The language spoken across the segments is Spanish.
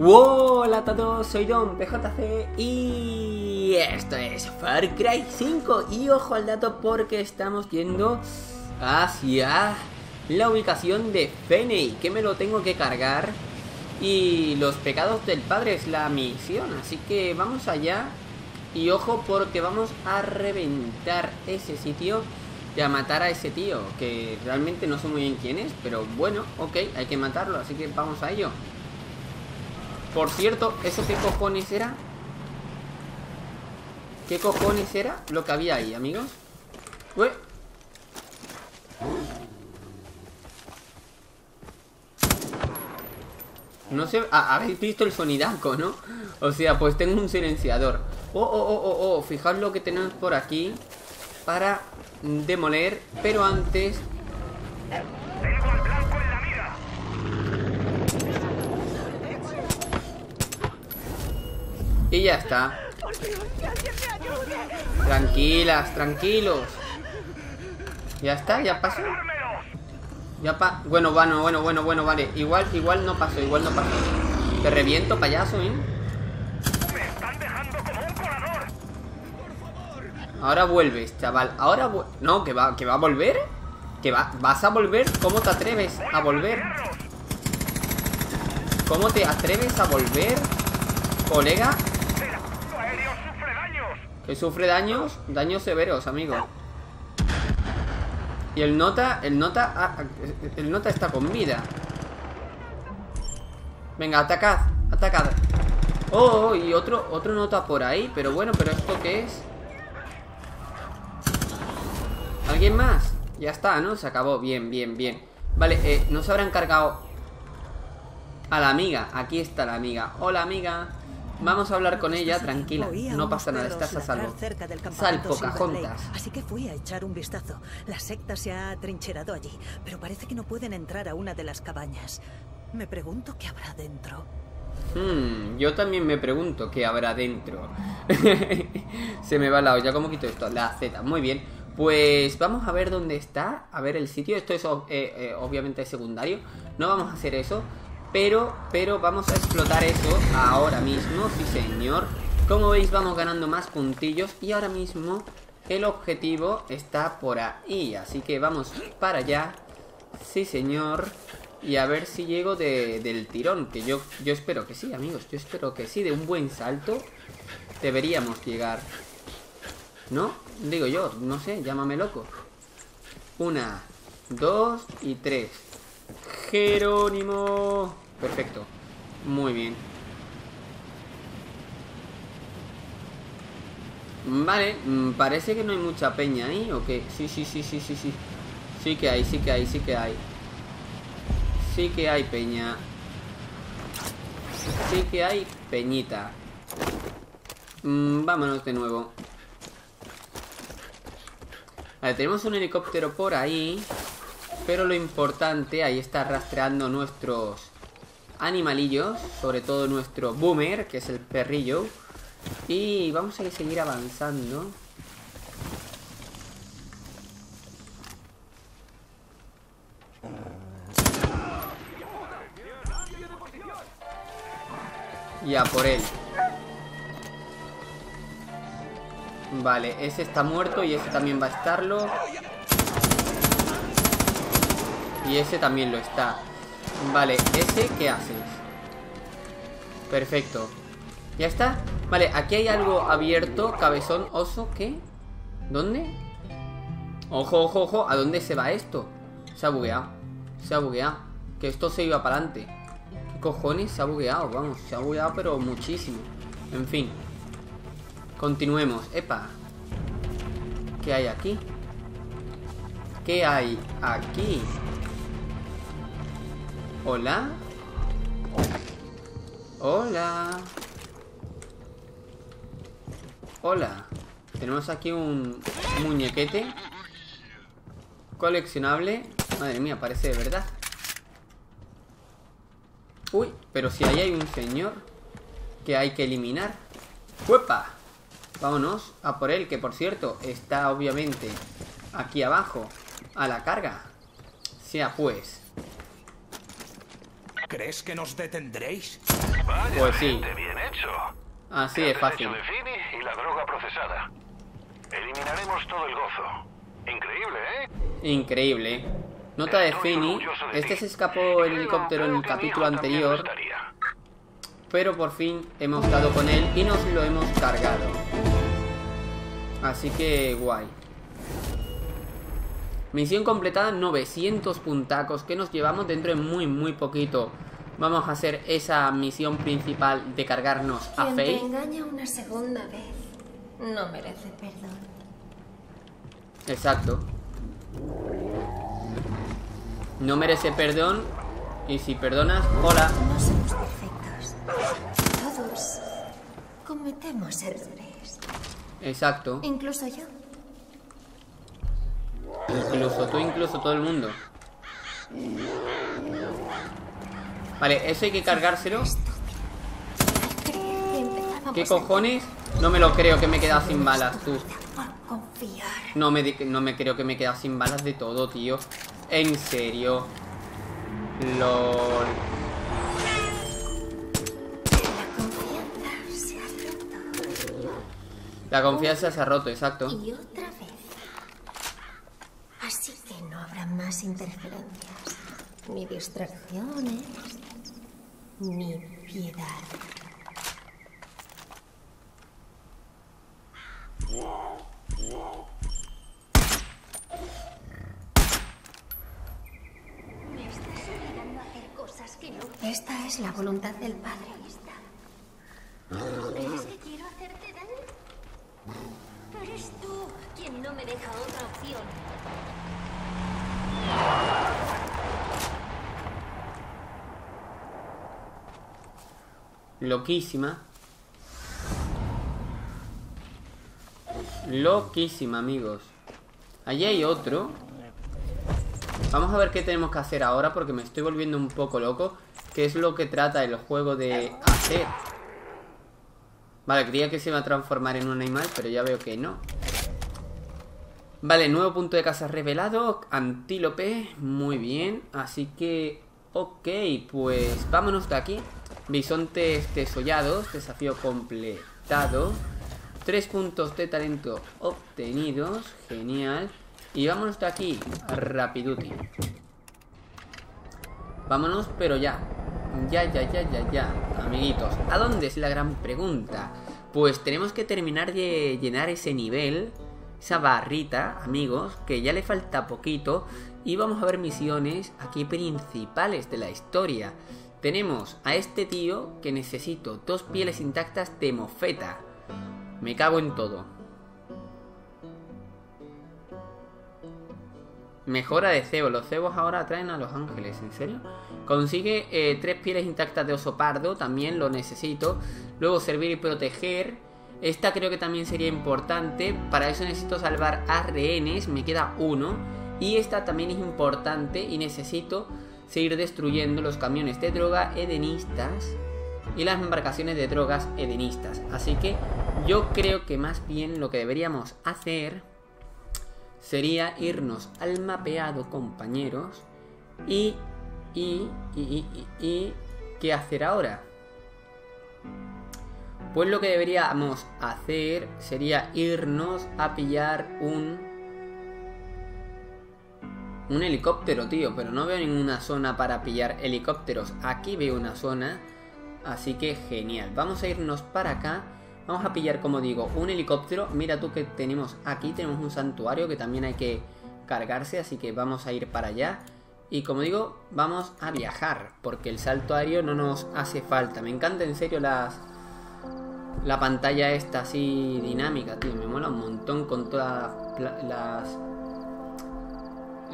Hola a todos, soy Don PJC y esto es Far Cry 5 y ojo al dato porque estamos yendo hacia la ubicación de Feney que me lo tengo que cargar. Y los pecados del padre es la misión, así que vamos allá. Y ojo porque vamos a reventar ese sitio y a matar a ese tío que realmente no sé muy bien quién es, pero bueno, ok, hay que matarlo, así que vamos a ello. Por cierto, ¿eso qué cojones era? ¿Qué cojones era lo que había ahí, amigos? No sé, habéis visto el sonidaco, ¿no? O sea, pues tengo un silenciador Oh, oh, oh, oh, oh, fijaos lo que tenemos por aquí Para demoler Pero antes Y ya está. Tranquilas, tranquilos. Ya está, ya pasó. Ya pa... Bueno, bueno, bueno, bueno, bueno, vale. Igual, igual no pasó, igual no pasó. Te reviento, payaso, ¿eh? Ahora vuelves, chaval. Ahora No, que va, que va a volver. Que va, vas a volver. ¿Cómo te atreves a volver? ¿Cómo te atreves a volver? Colega que sufre daños, daños severos, amigo. Y el nota, el nota, el nota está con vida. Venga, atacad, atacad. Oh, y otro, otro nota por ahí. Pero bueno, pero ¿esto qué es? ¿Alguien más? Ya está, ¿no? Se acabó. Bien, bien, bien. Vale, eh, no se habrán cargado a la amiga. Aquí está la amiga. Hola, amiga. Vamos a hablar con ella, tranquila. No pasa nada, estás a salvo. Sal, Pocahontas. Así que fui a echar un vistazo. La secta se ha atrincherado allí, pero parece que no pueden entrar a una de las cabañas. Me pregunto qué habrá dentro. Hmm, yo también me pregunto qué habrá dentro. Se me va la olla. ¿Cómo quito esto? La Z. Muy bien. Pues vamos a ver dónde está. A ver el sitio. Esto es eh, eh, obviamente secundario. No vamos a hacer eso. Pero, pero vamos a explotar eso ahora mismo, sí señor. Como veis vamos ganando más puntillos Y ahora mismo el objetivo está por ahí. Así que vamos para allá. Sí señor. Y a ver si llego del tirón Que yo, yo espero que sí amigos. Yo espero que sí, de un buen salto Deberíamos llegar. ¿No? Digo yo, no sé, llámame loco. Una, dos y tres. Jerónimo Perfecto. Muy bien. Vale, mm, parece que no hay mucha peña ahí, ¿o qué? Sí, sí, sí, sí, sí, sí. Sí que hay, sí que hay, sí que hay. Sí que hay peña. Sí que hay peñita. Mm, vámonos de nuevo. Vale, tenemos un helicóptero por ahí. Pero lo importante, ahí está rastreando nuestros animalillos, sobre todo nuestro boomer, que es el perrillo. Y vamos a seguir avanzando. Ya, por él. Vale, ese está muerto y ese también va a estarlo. Y ese también lo está. Vale, ¿ese qué haces? Perfecto ¿Ya está? Vale, aquí hay algo abierto Cabezón, oso, ¿qué? ¿Dónde? Ojo, ojo, ojo ¿A dónde se va esto? Se ha bugueado Se ha bugueado Que esto se iba para adelante ¿Qué cojones? Se ha bugueado, vamos Se ha bugueado pero muchísimo En fin Continuemos Epa ¿Qué hay aquí? ¿Qué hay aquí? Hola. Hola. Hola. Tenemos aquí un muñequete. Coleccionable. Madre mía, parece de verdad. Uy, pero si ahí hay un señor que hay que eliminar. ¡Huepa! Vámonos a por él, que por cierto está obviamente aquí abajo a la carga. Sea pues. ¿Crees que nos detendréis? Vaya Pues sí. gente, bien hecho. Así de El fácil. derecho de Fini y la droga procesada. Eliminaremos todo el gozo. Increíble, ¿eh? Increíble. Nota de Fini. Este ti. se escapó en helicóptero en el capítulo anterior. Pero por fin hemos dado con él y nos lo hemos cargado. Así que guay. Misión completada 900 puntacos que nos llevamos dentro de muy muy poquito. Vamos a hacer esa misión principal de cargarnos a Quien te engaña una segunda vez no merece perdón. Exacto. No merece perdón. Y si perdonas, hola. No somos perfectos. Todos cometemos errores. Exacto. Incluso yo. Incluso tú, incluso todo el mundo. Vale, eso hay que cargárselo. ¿Qué cojones? No me lo creo que me he quedado sin balas, tú. No me, no me creo que me he quedado sin balas de todo, tío. En serio. LOL. La confianza se ha roto. Exacto vez. Así que no habrá más interferencias, ni distracciones, ni piedad. Me estás obligando a hacer cosas que no. Esta es la voluntad del Padre. ¿Crees que quiero hacerte daño? Eres tú quien no me deja otra opción. Loquísima. Loquísima, amigos. Allí hay otro. Vamos a ver qué tenemos que hacer ahora porque me estoy volviendo un poco loco. ¿Qué es lo que trata el juego de hacer? Vale, creía que se iba a transformar en un animal, pero ya veo que no. Vale, nuevo punto de casa revelado. Antílope. Muy bien. Así que... Ok, pues vámonos de aquí. Bisontes desollados. Desafío completado. Tres puntos de talento obtenidos. Genial. Y vámonos de aquí. Rapiduti. Vámonos, pero ya. Ya, ya, ya, ya, ya. Amiguitos, ¿a dónde es la gran pregunta? Pues tenemos que terminar de llenar ese nivel, esa barrita, amigos, que ya le falta poquito. Y vamos a ver misiones aquí principales de la historia. Tenemos a este tío que necesito dos pieles intactas de mofeta. Me cago en todo. Mejora de cebo. Los cebos ahora atraen a los ángeles. ¿En serio? Consigue eh, tres pieles intactas de oso pardo. También lo necesito. Luego servir y proteger. Esta creo que también sería importante. Para eso necesito salvar a rehenes. Me queda uno. Y esta también es importante. Y necesito seguir destruyendo los camiones de droga edenistas. Y las embarcaciones de drogas edenistas. Así que yo creo que más bien lo que deberíamos hacer sería irnos al mapeado, compañeros. Y, y, y, y, y, ¿qué hacer ahora? Pues lo que deberíamos hacer sería irnos a pillar un... Un helicóptero, tío, pero no veo ninguna zona para pillar helicópteros. Aquí veo una zona, así que genial. Vamos a irnos para acá. Vamos a pillar, como digo, un helicóptero. Mira tú que tenemos aquí, tenemos un santuario que también hay que cargarse, así que vamos a ir para allá. Y como digo, vamos a viajar, porque el salto aéreo no nos hace falta. Me encanta en serio las... La pantalla esta así dinámica, tío. Me mola un montón con todas las...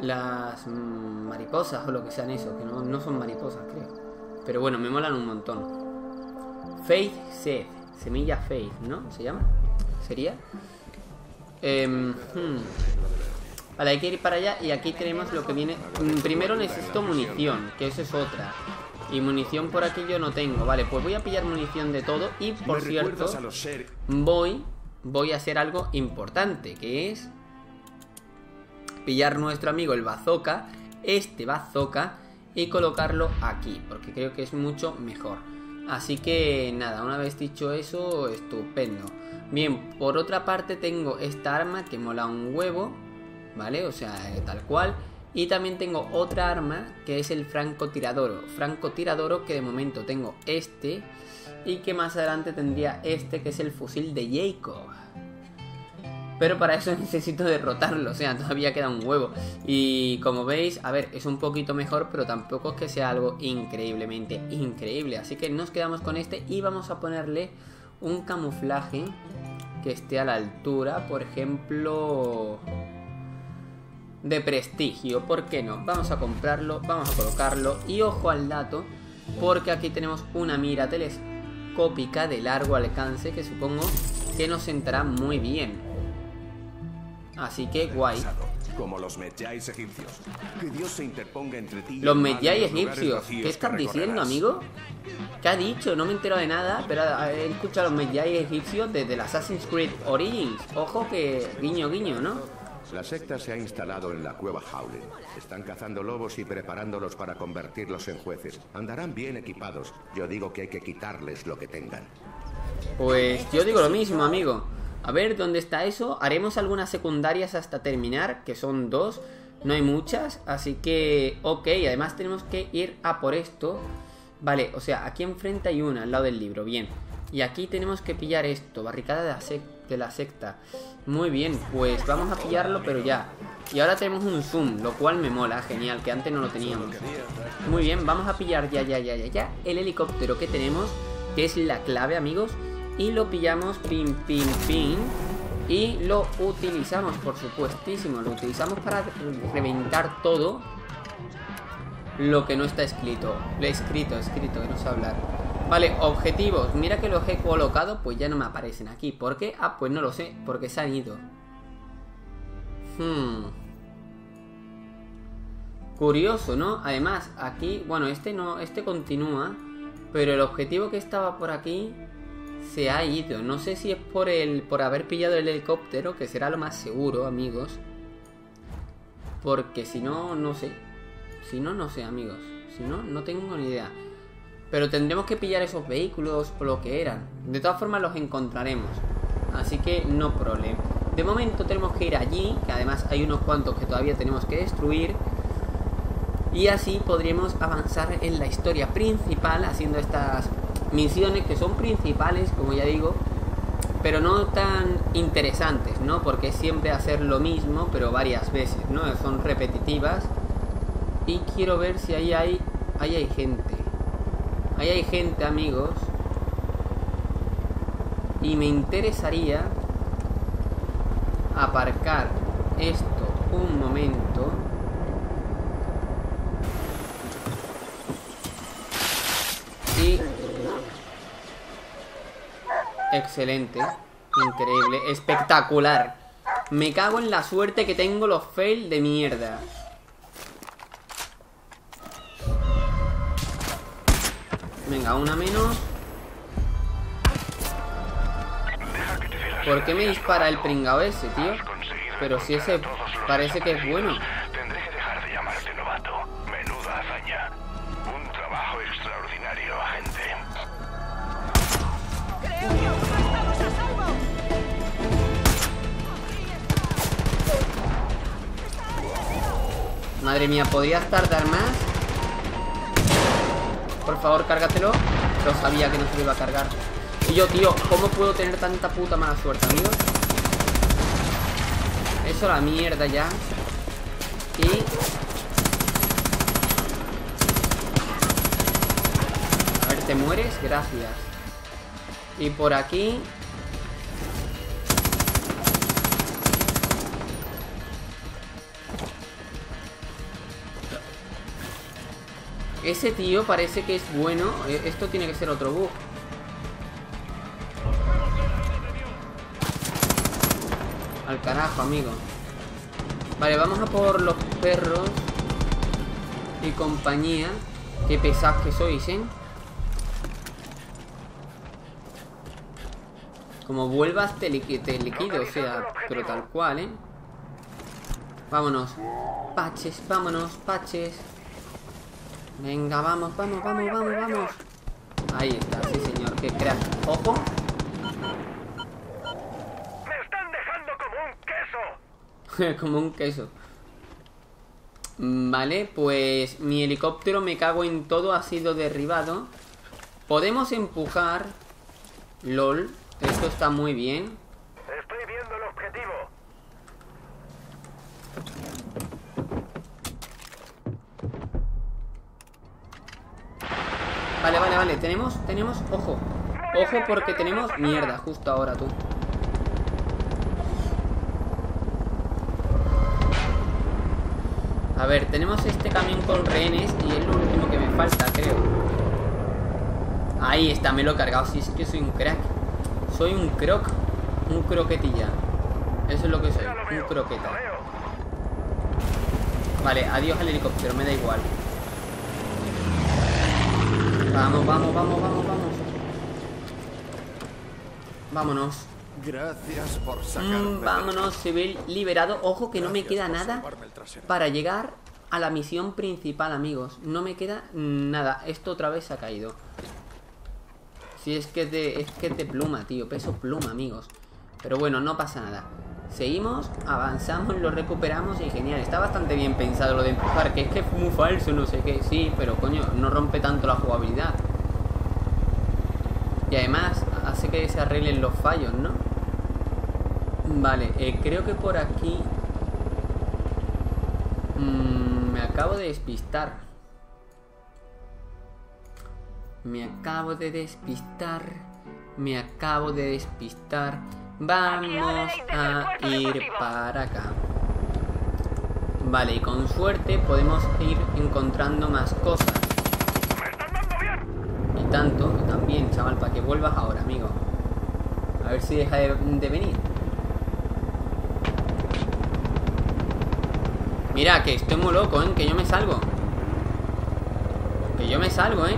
las mariposas o lo que sean eso, que no, no son mariposas, creo. Pero bueno, me molan un montón. Faith Seth, semilla Faith, ¿no? ¿Se llama? ¿Sería? Em, hmm. Vale, hay que ir para allá y aquí tenemos lo que viene. Mm, Primero necesito munición, que eso es otra. Y munición por aquí yo no tengo. Vale, pues voy a pillar munición de todo y por cierto voy voy a hacer algo importante, que es pillar nuestro amigo el bazooka, este bazooka y colocarlo aquí, porque creo que es mucho mejor. Así que nada, una vez dicho eso, estupendo. Bien, por otra parte tengo esta arma que mola un huevo, ¿vale? O sea, eh, tal cual. Y también tengo otra arma que es el francotiradoro. Francotiradoro que de momento tengo este y que más adelante tendría este que es el fusil de Jacob. Pero para eso necesito derrotarlo, o sea, todavía queda un huevo. Y como veis, a ver, es un poquito mejor, pero tampoco es que sea algo increíblemente increíble. Así que nos quedamos con este y vamos a ponerle un camuflaje que esté a la altura, por ejemplo, de prestigio. ¿Por qué no? Vamos a comprarlo, vamos a colocarlo. Y ojo al dato, porque aquí tenemos una mira telescópica de largo alcance que supongo que nos sentará muy bien. Así que guay. Como los Medjais egipcios. Que Dios se interponga entre ti Los Medjay egipcios. ¿Qué estás diciendo, amigo? ¿Qué ha dicho? No me entero de nada, pero he escuchado a los Medjay egipcios desde el Assassin's Creed Origins. Ojo que guiño guiño, ¿no? La secta se ha instalado en la cueva Howlin. Están cazando lobos y preparándolos para convertirlos en jueces. Andarán bien equipados. Yo digo que hay que quitarles lo que tengan. Pues yo digo lo mismo, amigo. A ver, ¿dónde está eso? Haremos algunas secundarias hasta terminar, que son dos. No hay muchas, así que... Ok, además tenemos que ir a por esto. Vale, o sea, aquí enfrente hay una, al lado del libro, bien. Y aquí tenemos que pillar esto, barricada de la, de la secta. Muy bien, pues vamos a pillarlo, pero ya. Y ahora tenemos un zoom, lo cual me mola, genial, que antes no lo teníamos. Muy bien, vamos a pillar ya, ya, ya, ya, ya el helicóptero que tenemos, que es la clave, amigos. Y lo pillamos, pin, pin, pin. Y lo utilizamos, por supuestísimo. Lo utilizamos para reventar todo lo que no está escrito. Lo he escrito, escrito, que no sé hablar. Vale, objetivos. Mira que los he colocado, pues ya no me aparecen aquí. ¿Por qué? Ah, pues no lo sé, porque se han ido. Hmm. Curioso, ¿no? Además, aquí, bueno, este no, este continúa, pero el objetivo que estaba por aquí se ha ido. No sé si es por el por haber pillado el helicóptero, que será lo más seguro, amigos. Porque si no, no sé. Si no, no sé, amigos. Si no, no tengo ni idea. Pero tendremos que pillar esos vehículos o lo que eran. De todas formas los encontraremos. Así que no problema. De momento tenemos que ir allí, que además hay unos cuantos que todavía tenemos que destruir. Y así podremos avanzar en la historia principal haciendo estas misiones que son principales, como ya digo, pero no tan interesantes, ¿no? Porque siempre hacer lo mismo, pero varias veces, ¿no? Son repetitivas. Y quiero ver si ahí hay, ahí hay gente. Ahí hay gente, amigos. Y me interesaría aparcar esto un momento. Y... Excelente. Increíble. Espectacular. Me cago en la suerte que tengo los fail de mierda. Venga, una menos. ¿Por qué me dispara el pringao ese, tío? Pero si ese parece que es bueno. Madre mía, ¿podrías tardar más? Por favor, cárgatelo. Lo sabía que no se lo iba a cargar. Y yo, tío, ¿cómo puedo tener tanta puta mala suerte, amigos? Eso la mierda ya. Y... A ver, ¿te mueres? Gracias. Y por aquí... Ese tío parece que es bueno. Eh, Esto tiene que ser otro bug. Al carajo, amigo. Vale, vamos a por los perros y compañía. Qué pesados que sois, ¿eh? Como vuelvas te, te liquido, o sea, pero tal cual, ¿eh? Vámonos. Paches, vámonos, paches. Venga, vamos, vamos, vamos, vamos, vamos. Ahí está, sí señor, qué crack. Ojo. ¡Me están dejando como un queso! Como un queso. Vale, pues mi helicóptero me cago en todo, ha sido derribado. Podemos empujar. LOL, esto está muy bien. Estoy viendo el objetivo. Vale, vale, vale, tenemos, tenemos, ojo. Ojo porque tenemos mierda justo ahora tú. A ver, tenemos este camión con rehenes y es lo último que me falta, creo. Ahí está, me lo he cargado. Sí, es que soy un crack. Soy un croc. Un croquetilla. Eso es lo que soy, un croqueta. Vale, adiós al helicóptero, me da igual. Vamos, vamos, vamos, vamos, vamos. Vámonos. Gracias por Mm, sacarme. vámonos, civil liberado. Ojo que no me queda nada para llegar a la misión principal, amigos. No me queda nada. Esto otra vez se ha caído. Si es que es de, es que es de pluma, tío. Peso pluma, amigos. Pero bueno, no pasa nada. Seguimos, avanzamos, lo recuperamos y genial. Está bastante bien pensado lo de empujar, que es que es muy falso, no sé qué. Sí, pero coño, no rompe tanto la jugabilidad. Y además hace que se arreglen los fallos, ¿no? Vale, eh, creo que por aquí... Mm, me acabo de despistar. Me acabo de despistar. Me acabo de despistar. Vamos a ir para acá. Vale, y con suerte podemos ir encontrando más cosas. Y tanto, también, chaval, para que vuelvas ahora, amigo. A ver si deja de, de venir. Mira, que estoy muy loco, ¿eh? Que yo me salgo. Que yo me salgo, ¿eh?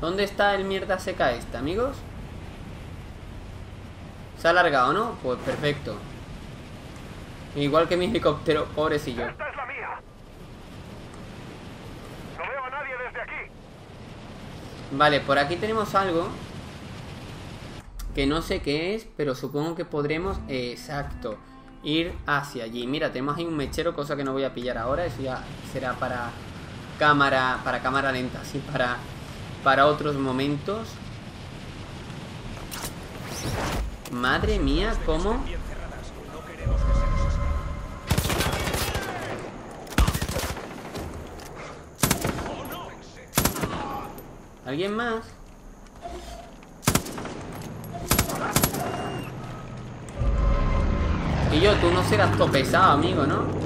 ¿Dónde está el mierda seca este, amigos? Se ha alargado, ¿no? Pues perfecto. Igual que mi helicóptero, pobrecillo. Esta es la mía. No veo a nadie desde aquí. Vale, por aquí tenemos algo que no sé qué es, pero supongo que podremos, eh, exacto, ir hacia allí. Mira, tenemos ahí un mechero, cosa que no voy a pillar ahora, eso ya será para cámara, para cámara lenta, así para para otros momentos. Madre mía, cómo ¿Alguien más? Y yo, tú no serás to pesado, amigo, ¿no?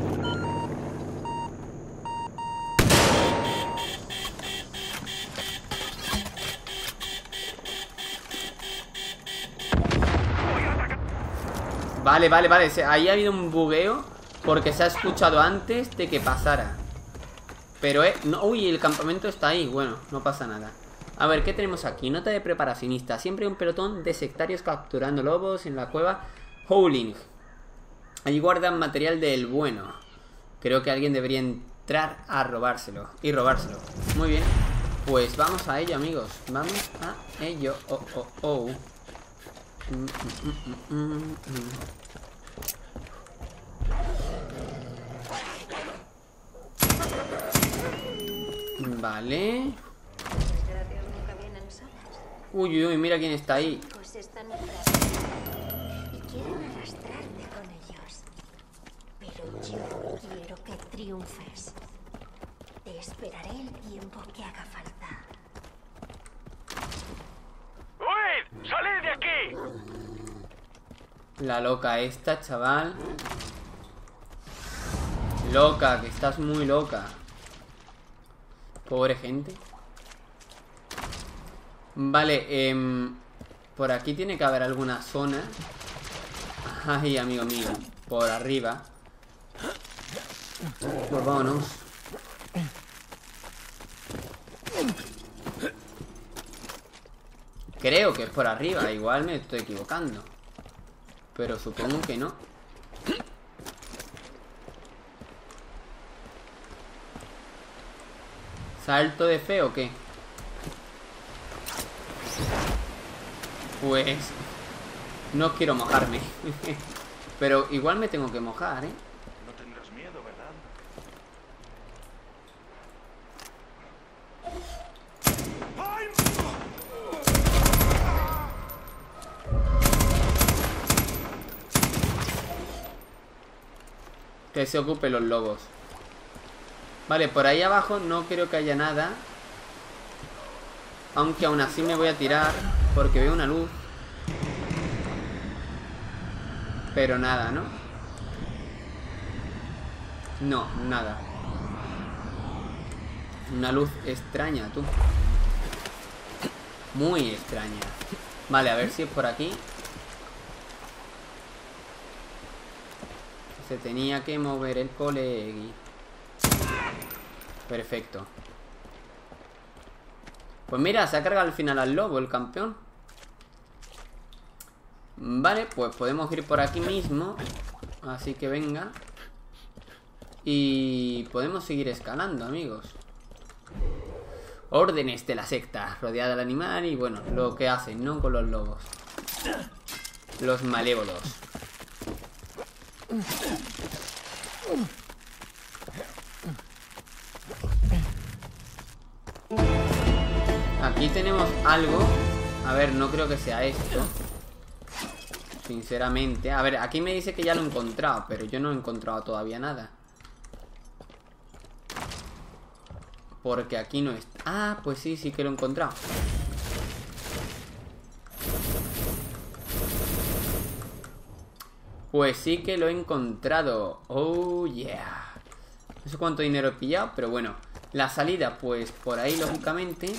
Vale, vale, vale. Ahí ha habido un bugueo porque se ha escuchado antes de que pasara. Pero, eh, no, uy, el campamento está ahí. Bueno, no pasa nada. A ver, ¿qué tenemos aquí? Nota de preparacionista. Siempre hay un pelotón de sectarios capturando lobos en la cueva Howling. Allí guardan material del bueno. Creo que alguien debería entrar a robárselo. Y robárselo. Muy bien. Pues vamos a ello, amigos. Vamos a ello. Oh, oh, oh. Mm, mm, mm, mm, mm, mm. Vale. Uy, uy, uy, mira quién está ahí. Pues están. Y quieren arrastrarte con ellos. Pero yo quiero que triunfes. Te esperaré el tiempo que haga falta. ¡Huid! ¡Salid de aquí! La loca esta, chaval. Loca, que estás muy loca. Pobre gente. Vale, em, por aquí tiene que haber alguna zona. Ay, amigo mío. Por arriba. Pues vámonos. Creo que es por arriba, igual me estoy equivocando. Pero supongo que no. ¿Salto de fe o qué? Pues... No quiero mojarme. Pero igual me tengo que mojar, ¿eh? No tendrás miedo, ¿verdad? Que se ocupe los lobos. Vale, por ahí abajo no creo que haya nada. Aunque aún así me voy a tirar porque veo una luz. Pero nada, ¿no? No, nada. Una luz extraña, tú. Muy extraña. Vale, a ver si es por aquí. Se tenía que mover el colegui. Perfecto. Pues mira, se ha cargado al final al lobo, el campeón. Vale, pues podemos ir por aquí mismo. Así que venga. Y podemos seguir escalando, amigos. Órdenes de la secta. Rodeada del animal y bueno, lo que hacen, ¿no? Con los lobos. Los malévolos. Aquí tenemos algo. A ver, no creo que sea esto. Sinceramente. A ver, aquí me dice que ya lo he encontrado, pero yo no he encontrado todavía nada. Porque aquí no está. Ah, pues sí, sí que lo he encontrado. Pues sí que lo he encontrado. Oh, yeah. No sé cuánto dinero he pillado, pero bueno. La salida, pues por ahí, lógicamente.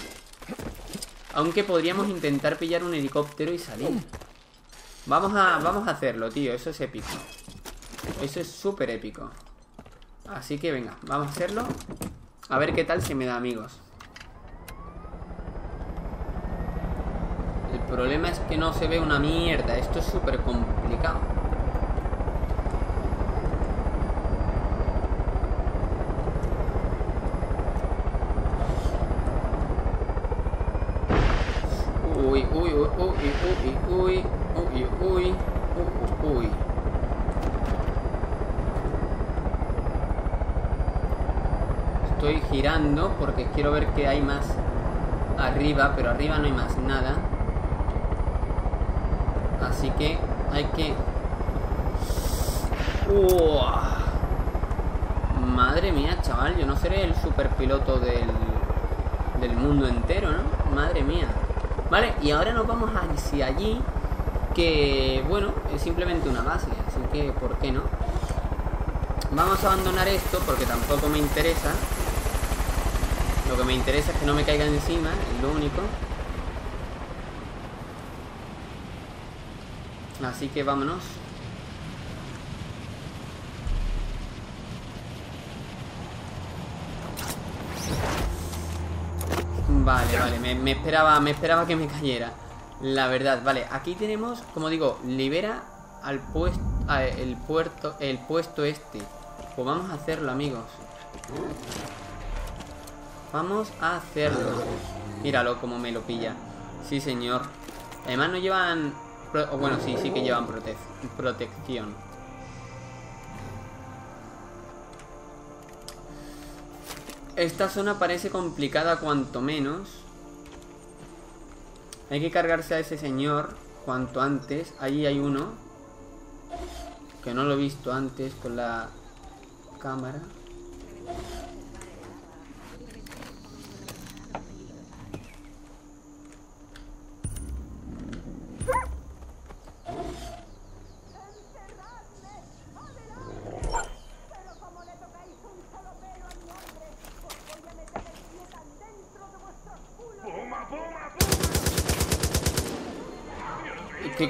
Aunque podríamos intentar pillar un helicóptero y salir. Vamos a, vamos a hacerlo, tío. Eso es épico. Eso es súper épico. Así que venga, vamos a hacerlo. A ver qué tal se me da, amigos. El problema es que no se ve una mierda. Esto es súper complicado. uy, uy, uy, uy, uy, uy, uy. Estoy girando porque quiero ver que hay más arriba, pero arriba no hay más nada. Así que hay que... Uah. Madre mía, chaval, yo no seré el superpiloto del, del mundo entero, ¿no? Madre mía. Vale, y ahora nos vamos hacia allí, que, bueno, es simplemente una base, así que, ¿por qué no? Vamos a abandonar esto porque tampoco me interesa. Lo que me interesa es que no me caiga encima, es lo único. Así que vámonos. Vale, vale, me, esperaba, me esperaba que me cayera. La verdad, vale, aquí tenemos, como digo, libera al puesto, el puerto, el puesto este. Pues vamos a hacerlo, amigos. Vamos a hacerlo. Míralo como me lo pilla. Sí, señor. Además no llevan... bueno, sí, sí que llevan prote- protección. Esta zona parece complicada cuanto menos. Hay que cargarse a ese señor cuanto antes. Ahí hay uno. Que no lo he visto antes con la cámara.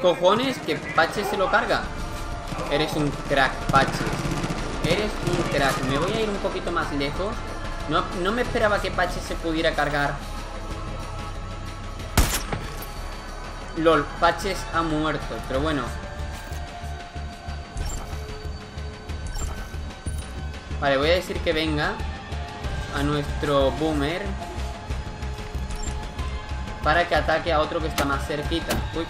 Cojones? ¿Que Pache se lo carga? Eres un crack, Pache. Eres un crack. Me voy a ir un poquito más lejos. No, no me esperaba que Pache se pudiera cargar. LOL, Patches ha muerto, pero bueno. Vale, voy a decir que venga a nuestro boomer para que ataque a otro que está más cerquita. Uy.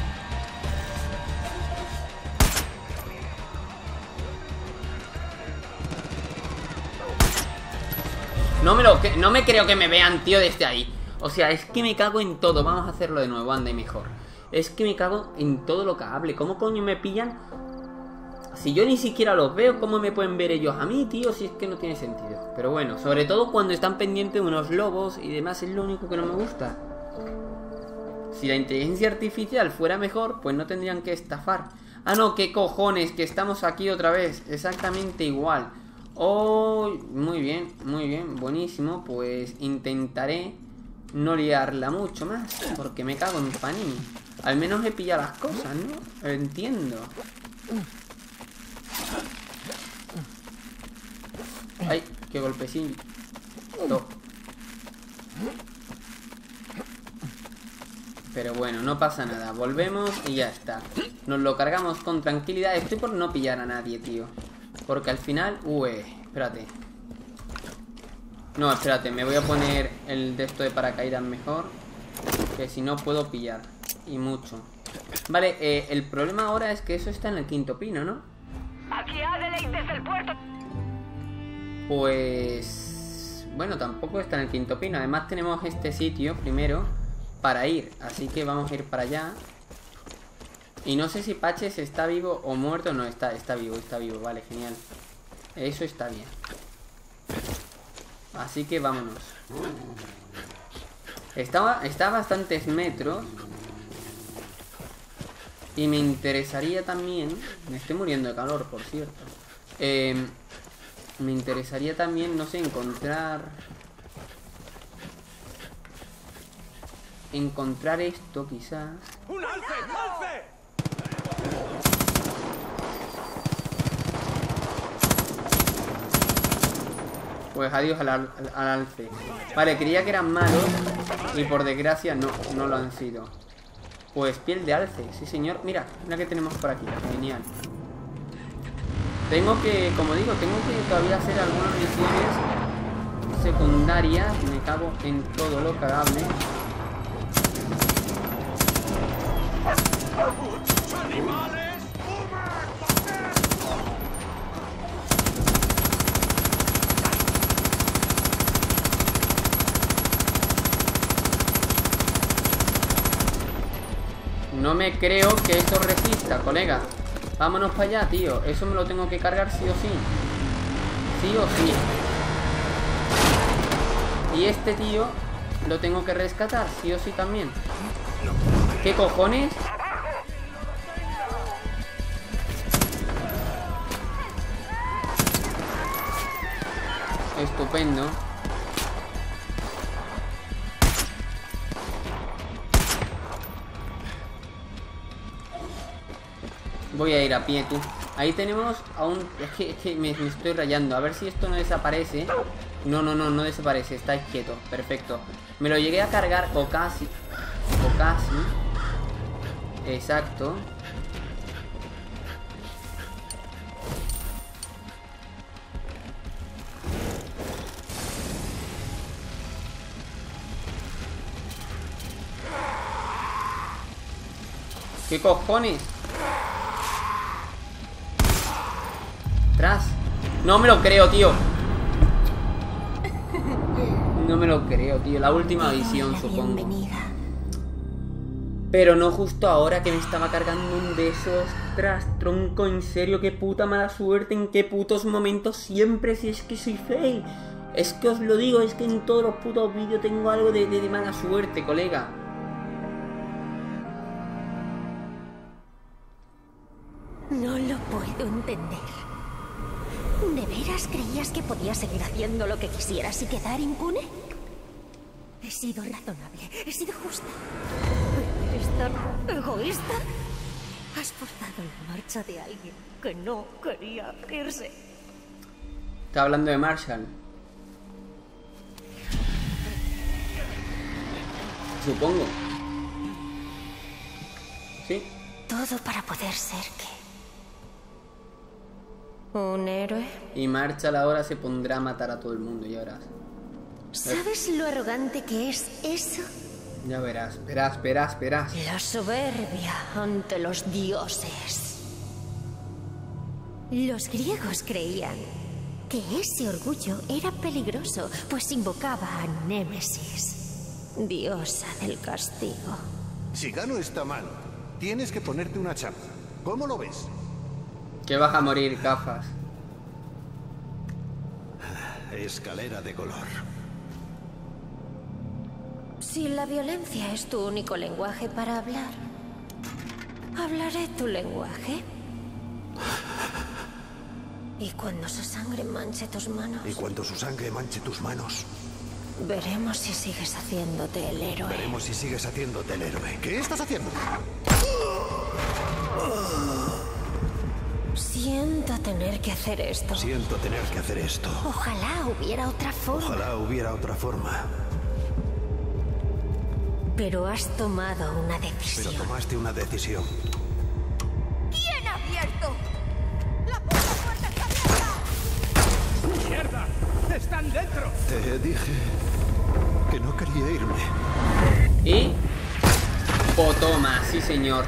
No me, creo que me vean, tío, desde ahí. O sea, es que me cago en todo. Vamos a hacerlo de nuevo, anda y mejor. Es que me cago en todo lo que hable. ¿Cómo coño me pillan? Si yo ni siquiera los veo, ¿cómo me pueden ver ellos a mí, tío? Si es que no tiene sentido. Pero bueno, sobre todo cuando están pendientes de unos lobos y demás, es lo único que no me gusta. Si la inteligencia artificial fuera mejor, pues no tendrían que estafar. Ah, no, qué cojones, que estamos aquí otra vez. Exactamente igual. Oh, muy bien, muy bien, buenísimo. Pues intentaré no liarla mucho más, porque me cago en panini. Al menos he pillado las cosas, ¿no? Entiendo. Ay, qué golpecín. No. Pero bueno, no pasa nada. Volvemos y ya está. Nos lo cargamos con tranquilidad. Estoy por no pillar a nadie, tío. Porque al final... Uy, espérate. No, espérate. Me voy a poner el de esto de paracaídas mejor. Que si no puedo pillar. Y mucho. Vale, eh, el problema ahora es que eso está en el quinto pino, ¿no? Aquí Adelaide desde el puerto. Pues... Bueno, tampoco está en el quinto pino. Además tenemos este sitio primero para ir. Así que vamos a ir para allá. Y no sé si Patches está vivo o muerto. No, está, está vivo, está vivo. Vale, genial. Eso está bien. Así que vámonos. Está, está a bastantes metros. Y me interesaría también... Me estoy muriendo de calor, por cierto. Eh, me interesaría también, no sé, encontrar... Encontrar esto, quizás. ¡Un alce! ¡Alce! Pues adiós al, al- al alce. Vale, creía que eran malos. Y por desgracia no, no lo han sido. Pues piel de alce, sí señor. Mira, mira que tenemos por aquí. Genial. Tengo que, como digo, tengo que todavía hacer algunas misiones secundarias. Me cago en todo lo cagable. No me creo que eso resista, colega. Vámonos para allá, tío. Eso me lo tengo que cargar sí o sí. Sí o sí. Y este tío lo tengo que rescatar, sí o sí también. ¿Qué cojones? Estupendo. Voy a ir a pie, tú. Ahí tenemos a un... Es que, me, me estoy rayando. A ver si esto no desaparece. No, no, no, no desaparece. Está quieto. Perfecto. Me lo llegué a cargar o casi. O casi. Exacto. ¿Qué cojones? No me lo creo, tío. No me lo creo, tío. La última visión, supongo. Pero no justo ahora que me estaba cargando un de esos. Tras, tronco, en serio, qué puta mala suerte. En qué putos momentos siempre, si es que soy fake. Es que os lo digo, es que en todos los putos vídeos tengo algo de, de- de mala suerte, colega. Seguir haciendo lo que quisieras y quedar impune? He sido razonable, he sido justa. ¿Eres tan egoísta? Has forzado la marcha de alguien que no quería irse. Está hablando de Marshall. Supongo. todo para poder ser qué. ¿Un héroe? Y marcha la hora se pondrá a matar a todo el mundo, ya verás. ¿Sabes lo arrogante que es eso? Ya verás, verás, verás, verás. La soberbia ante los dioses. Los griegos creían que ese orgullo era peligroso, pues invocaba a Némesis, diosa del castigo. Si gano está mal. Tienes que ponerte una chapa. ¿Cómo lo ves? Que vas a morir, gafas. Escalera de color. Si la violencia es tu único lenguaje para hablar, hablaré tu lenguaje. Y cuando su sangre manche tus manos, Y cuando su sangre manche tus manos, veremos si sigues haciéndote el héroe. veremos si sigues haciéndote el héroe. ¿Qué estás haciendo? Siento tener que hacer esto. Siento tener que hacer esto. Ojalá hubiera otra forma. Ojalá hubiera otra forma. Pero has tomado una Pero decisión. tomaste una decisión. ¿Quién ha abierto? ¡La puta puerta está abierta! Te dije que no quería irme. Y... O toma, sí señor.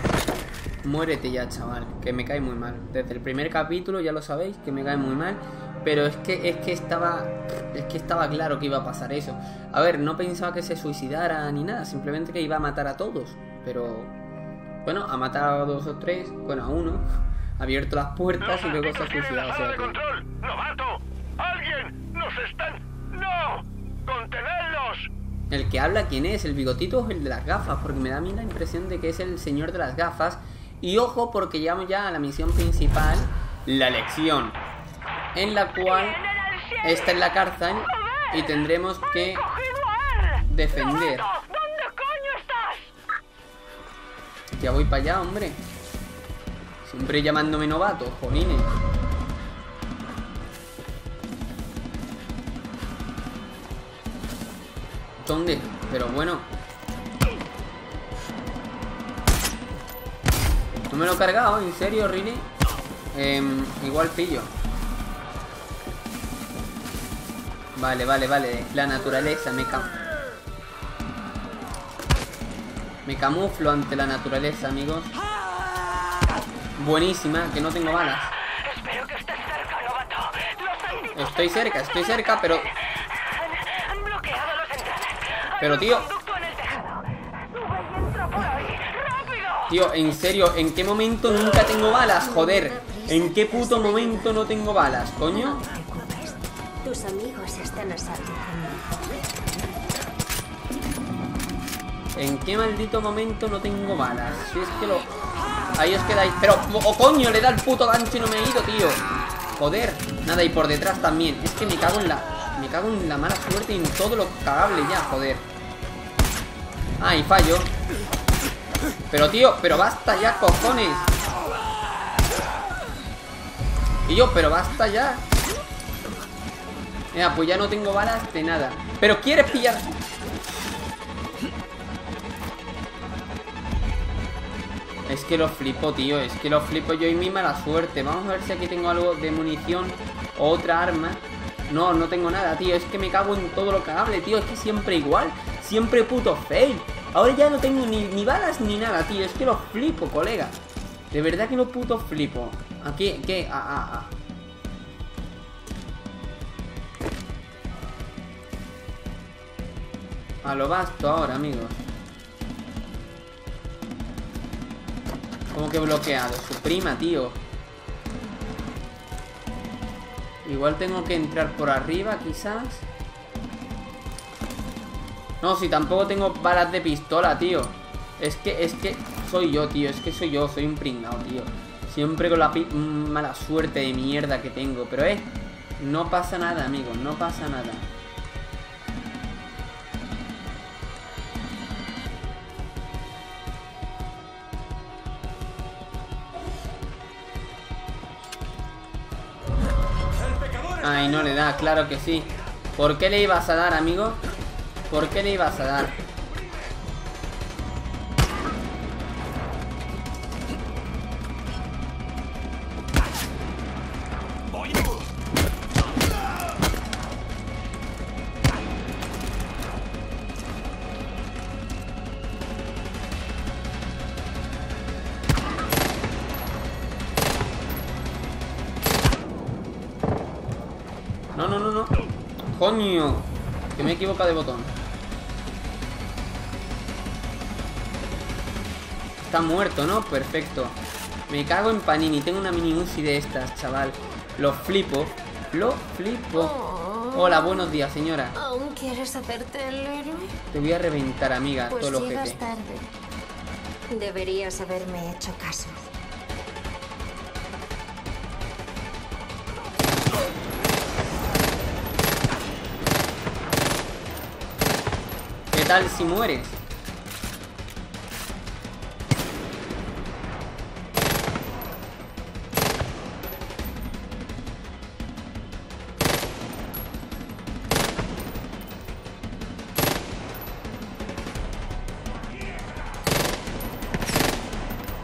Muérete ya, chaval, que me cae muy mal. Desde el primer capítulo ya lo sabéis, que me cae muy mal. Pero es que, es que estaba. Es que estaba claro que iba a pasar eso. A ver, no pensaba que se suicidara ni nada, simplemente que iba a matar a todos. Pero. Bueno, ha matado a dos o tres, bueno, a uno. Ha abierto las puertas y luego se ha suicidado. la o sala sea de que- control! ¡Novato! ¡Alguien! ¡Nos están... ¡No! ¡Contenedlos! El que habla, ¿quién es? ¿El bigotito o el de las gafas? Porque me da a mí la impresión de que es el señor de las gafas. Y ojo, porque llegamos ya a la misión principal, la lección. En la cual está en la cárcel y tendremos que defender. ¿Dónde coño estás? Ya voy para allá, hombre. Siempre llamándome novato, jolines. ¿Dónde? Pero bueno. No me lo he cargado, ¿en serio, Rini? Em, igual pillo. Vale, vale, vale. La naturaleza, me cam... Me camuflo ante la naturaleza, amigos. Buenísima, que no tengo balas. Espero que estés cerca, novato. Estoy cerca, estoy cerca, pero... han, bloqueado los Pero, tío. Tío, en serio, ¿en qué momento nunca tengo balas? Joder, ¿en qué puto momento no tengo balas, coño? Tus amigos están a salvo. ¿En qué maldito momento no tengo balas? Si es que lo... Ahí os quedáis. Pero, ¡oh coño! Le da el puto gancho y no me he ido, tío. Joder. Nada, y por detrás también. Es que me cago en la... Me cago en la mala suerte y en todo lo cagable ya, joder. Ah, y fallo. Pero, tío, pero basta ya, cojones. Y yo, pero basta ya. Mira, pues ya no tengo balas de nada. Pero quieres pillar... Es que lo flipo, tío. Es que lo flipo yo y mi mala suerte. Vamos a ver si aquí tengo algo de munición otra arma. No, no tengo nada, tío. Es que me cago en todo lo cagable, tío. Es que siempre igual. Siempre puto fail. Ahora ya no tengo ni, ni balas ni nada, tío. Es que lo flipo, colega. De verdad que lo puto flipo. Aquí, ¿qué? Ah, ah, ah. A lo basto ahora, amigos. Como que bloqueado? Su prima, tío. Igual tengo que entrar por arriba, quizás. No, si tampoco tengo balas de pistola, tío. Es que, es que soy yo, tío. Es que soy yo, soy un pringao, tío. Siempre con la mala suerte de mierda que tengo. Pero, eh, no pasa nada, amigos. No pasa nada. Ay, no le da, claro que sí. ¿Por qué le ibas a dar, amigo? ¿Por qué le ibas a dar? No, no, no, no. Coño, que me he equivocado de botón. Está muerto, ¿no? Perfecto. Me cago en Panini. Tengo una mini Uzi de estas, chaval. Lo flipo. Lo flipo. Hola, buenos días, señora. ¿Aún quieres hacerte el héroe? Te voy a reventar, amiga, Pues todo lo GT. tarde. Deberías haberme hecho caso. ¿Qué tal si mueres?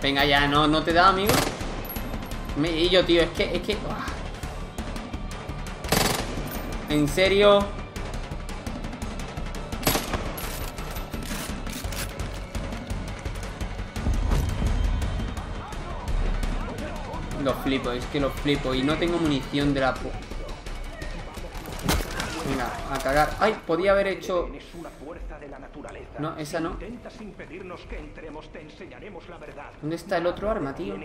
Venga ya, no, no te da, amigo. Me, y yo, tío, es que, es que. En serio. Lo flipo, es que lo flipo. Y no tengo munición de la... Venga, a cagar. ¡Ay! Podía haber hecho... la naturaleza. No, esa no. Intentas impedirnos que entremos, te enseñaremos la verdad. ¿Dónde está el otro arma, tío?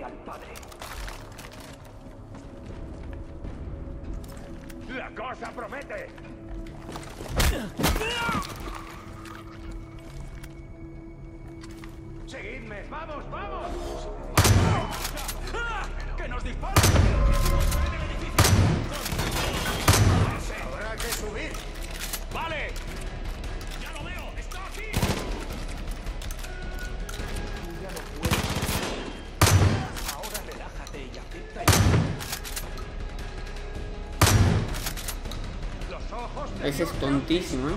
La cosa promete. Seguidme, vamos, vamos. ¡Que nos disparan! Habrá que subir. ¡Vale! Ese es tontísimo, ¿eh?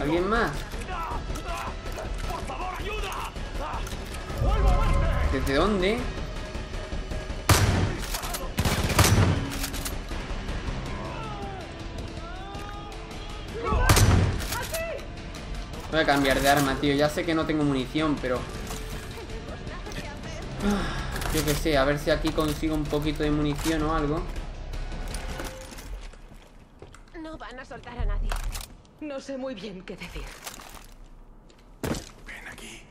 ¿Alguien más? ¿Desde dónde? Voy a cambiar de arma, tío. Ya sé que no tengo munición, pero... Ah, Yo qué sé, a ver si aquí consigo un poquito de munición o algo. No van a soltar a nadie. No sé muy bien qué decir. Ven aquí.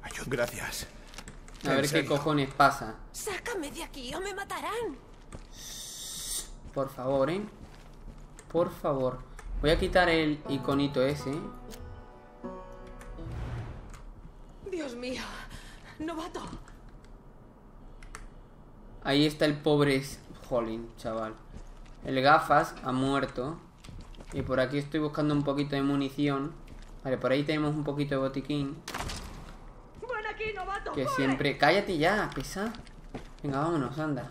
Ayúdame. Gracias. A ver qué cojones pasa. Sácame de aquí o me matarán. Por favor, ¿eh? Por favor. Voy a quitar el iconito ese. Dios mío. Novato. Ahí está el pobre... Jolín, chaval. El gafas ha muerto. Y por aquí estoy buscando un poquito de munición. Vale, por ahí tenemos un poquito de botiquín. Ven aquí, novato. Que siempre... Cállate ya, pesa. Venga, vámonos, anda.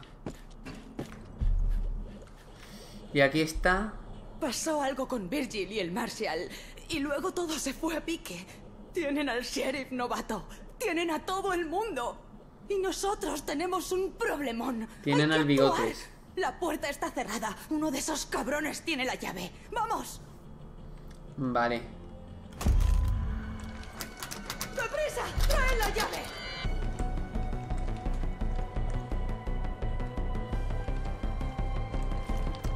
Y aquí está... Pasó algo con Virgil y el Marshall. Y luego todo se fue a pique. Tienen al sheriff novato. Tienen a todo el mundo. Y nosotros tenemos un problemón. Tienen al bigotes. La puerta está cerrada. Uno de esos cabrones tiene la llave. ¡Vamos! Vale. ¡Deprisa! ¡Trae la llave!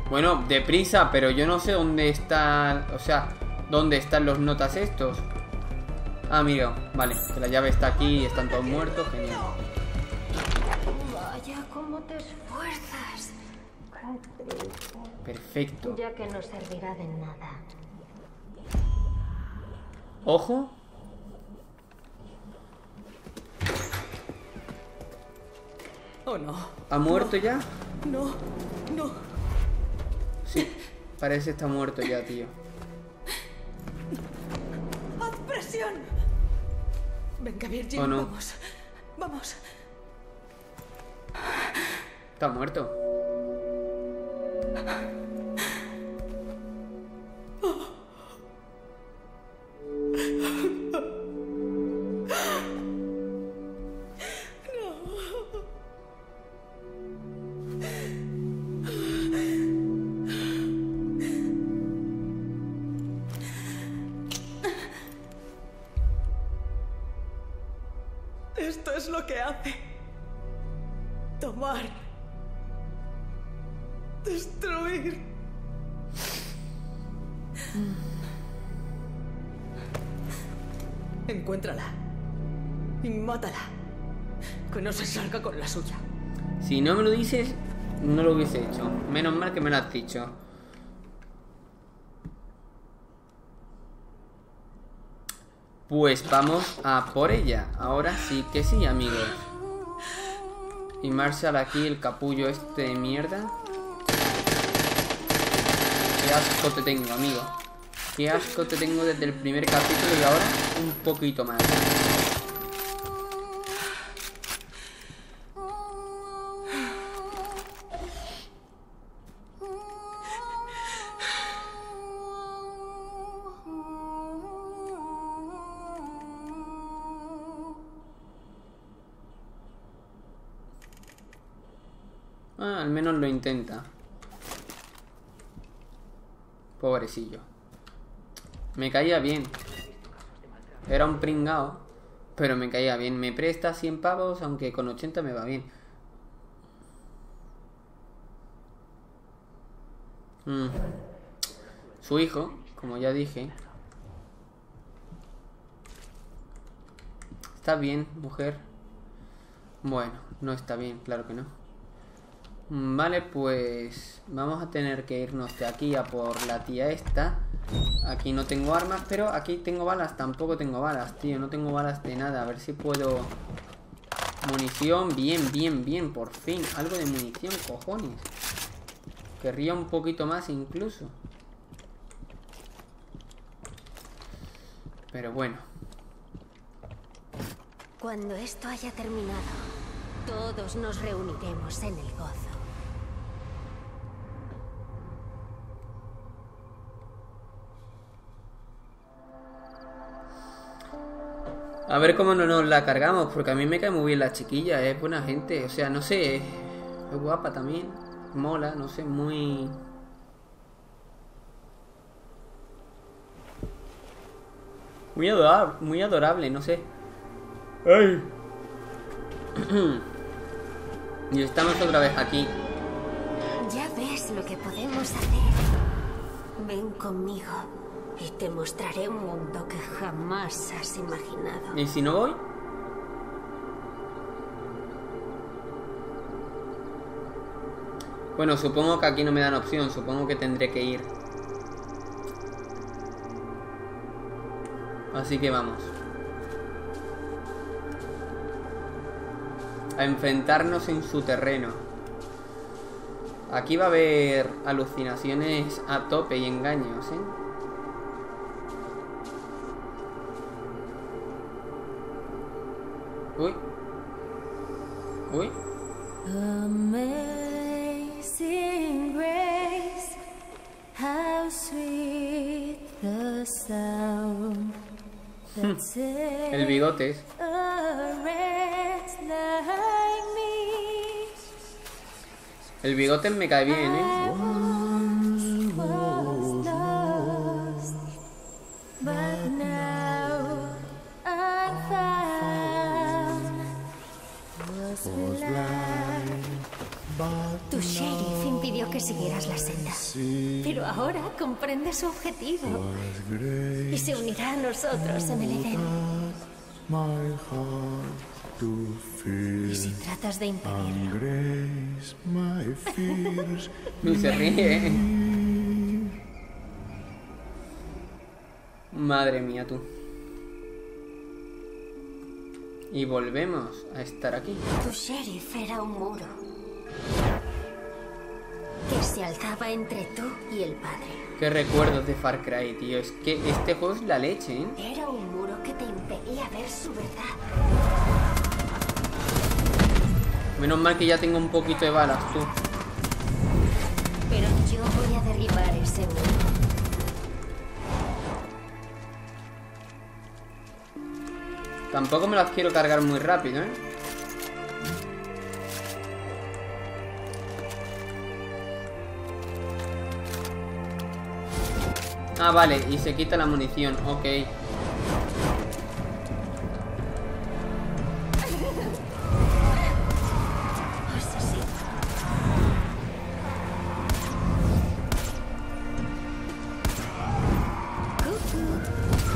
Bueno, deprisa, pero yo no sé dónde está... O sea, dónde están los notas estos. Ah, mira, vale, que la llave está aquí y están todos muertos, genial. Vaya, cómo te esfuerzas. Perfecto. Ya que no servirá de nada. Ojo. ¿O no? ¿Ha muerto ya? No, no. Sí, parece está muerto ya, tío. ¡Haz presión! Venga, Virgil, ¿O no? vamos. Vamos. Está muerto. No lo hubiese hecho. Menos mal que me lo has dicho. Pues vamos a por ella. Ahora sí que sí, amigos. Y Marshall aquí, el capullo este de mierda. Qué asco te tengo, amigo. Qué asco te tengo desde el primer capítulo y ahora un poquito más. Ah, al menos lo intenta. Pobrecillo. Me caía bien. Era un pringao, pero me caía bien. Me presta 100 pavos, aunque con 80 me va bien. Mm. Su hijo, como ya dije. Está bien, mujer. Bueno, no está bien, claro que no. Mm, Vale, pues vamos a tener que irnos de aquí a por la tía esta. Aquí no tengo armas, pero aquí tengo balas. Tampoco tengo balas, tío. No tengo balas de nada. A ver si puedo... Munición. Bien, bien, bien. Por fin. Algo de munición, cojones. Querría un poquito más incluso. Pero bueno. Cuando esto haya terminado, todos nos reuniremos en el gozo. A ver cómo no nos la cargamos, porque a mí me cae muy bien la chiquilla, es buena gente, o sea, no sé, es, es guapa también, mola, no sé, muy... Muy adorable, muy adorable, no sé. ¡Ay! y estamos otra vez aquí. Ya ves lo que podemos hacer. Ven conmigo y te mostraré un mundo que jamás has imaginado. ¿Y si no voy? Bueno, supongo que aquí no me dan opción, supongo que tendré que ir. Así que vamos. A enfrentarnos en su terreno. Aquí va a haber alucinaciones a tope y engaños, ¿eh? El me. El bigotes me cae bien, ¿eh? Siguieras la senda. Pero ahora comprende su objetivo. Y se unirá a nosotros en el Edén. Y si tratas de impedirlo, Y se ríe. Madre mía, tú. Y volvemos a estar aquí. tu sheriff era un muro. Se alzaba entre tú y el padre. Qué recuerdos de Far Cry, tío. Es que este juego es la leche, ¿eh? Era un muro que te impedía ver su verdad. Menos mal que ya tengo un poquito de balas, tú. Pero yo voy a derribar ese muro. Tampoco me las quiero cargar muy rápido, ¿eh? Ah, vale, y se quita la munición, ok.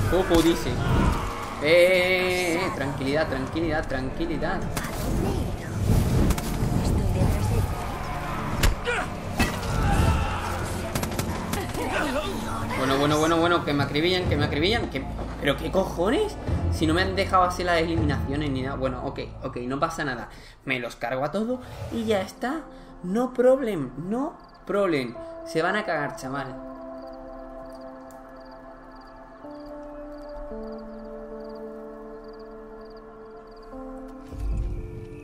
Cucu dice. Eh, tranquilidad, tranquilidad, tranquilidad. Bueno, bueno, bueno, bueno, que me acribillan, que me acribillan, que... ¿Pero qué cojones? Si no me han dejado así las eliminaciones ni nada. Bueno, ok, ok, no pasa nada. Me los cargo a todos y ya está. No problem, no problem. Se van a cagar, chaval.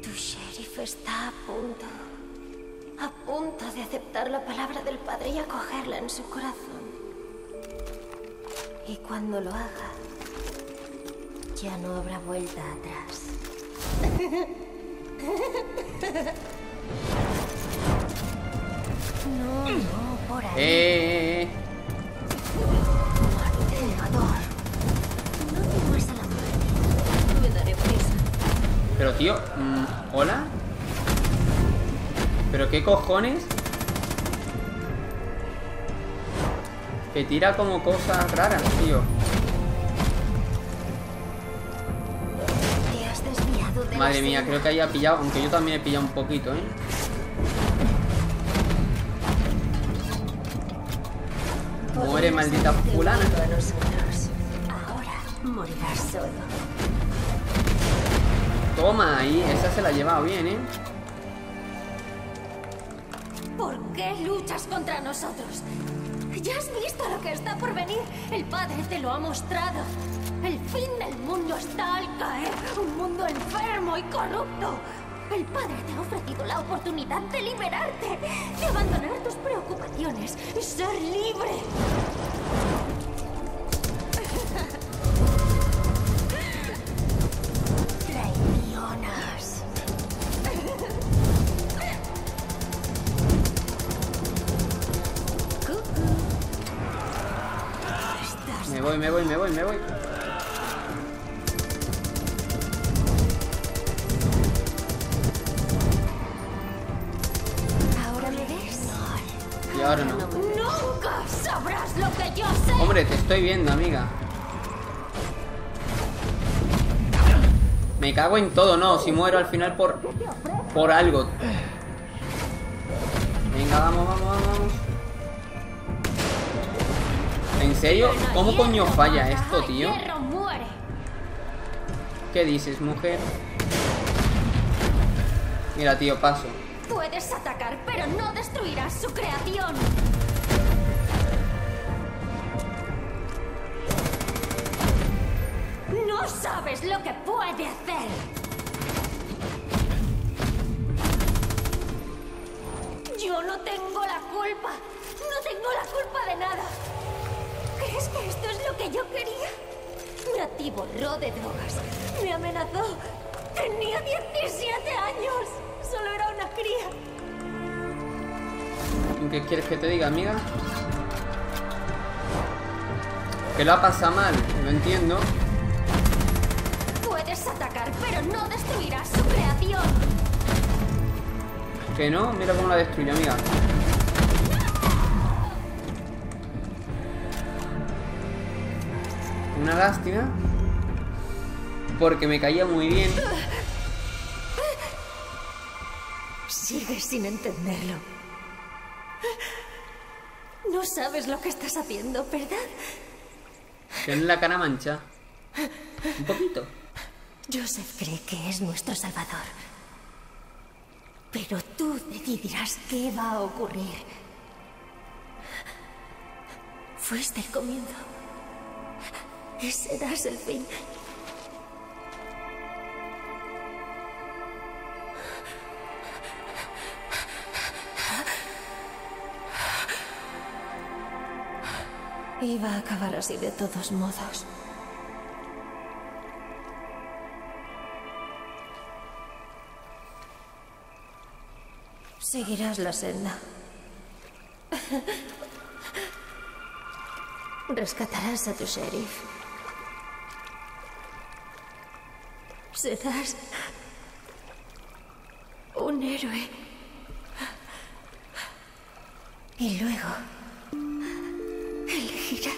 Tu sheriff está a punto. A punto de aceptar la palabra del padre y acogerla en su corazón. Y cuando lo haga, ya no habrá vuelta atrás. No, no, por ahí. Eh. Matador. No temas a la muerte. Me daré prisa. Pero tío, mm, ¿hola? ¿Pero qué cojones? Que tira como cosas raras, tío. Madre mía, creo que haya pillado, aunque yo también he pillado un poquito, ¿eh? Muere, maldita fulana. Toma ahí, esa se la ha llevado bien, ¿eh? ¿Por qué luchas contra nosotros? Ya has visto lo que está por venir. El padre te lo ha mostrado. El fin del mundo está al caer. Un mundo enfermo y corrupto. El padre te ha ofrecido la oportunidad de liberarte, de abandonar tus preocupaciones y ser libre. Voy, me voy, me voy, me voy. ¿Ahora me ves? Y ahora no. Nunca sabrás lo que yo sé. Hombre, te estoy viendo, amiga. Me cago en todo, no. Si muero al final por. por algo. Venga, vamos, vamos, vamos, vamos. ¿En serio? ¿Cómo coño falla esto, tío? ¿Qué dices, mujer? Mira, tío, paso. Puedes atacar, pero no destruirás su creación. No sabes lo que puede hacer. Yo no tengo la culpa. No tengo la culpa de nada. Lo que yo quería? Me atiborró de drogas. Me amenazó. Tenía 17 años. Solo era una cría. ¿Qué quieres que te diga, amiga? Que lo ha pasado mal, no entiendo. Puedes atacar, pero no destruirás su creación. Que no, mira cómo la destruye, amiga. Una lástima. Porque me caía muy bien. Sigues sin entenderlo. No sabes lo que estás haciendo, ¿verdad? Tiene la cara mancha. Un poquito. Joseph cree que es nuestro salvador. Pero tú decidirás qué va a ocurrir. Fuiste el comienzo. Y serás el fin. Iba a acabar así de todos modos. Seguirás la senda. Rescatarás a tu sheriff. Serás un héroe. Y luego elegirás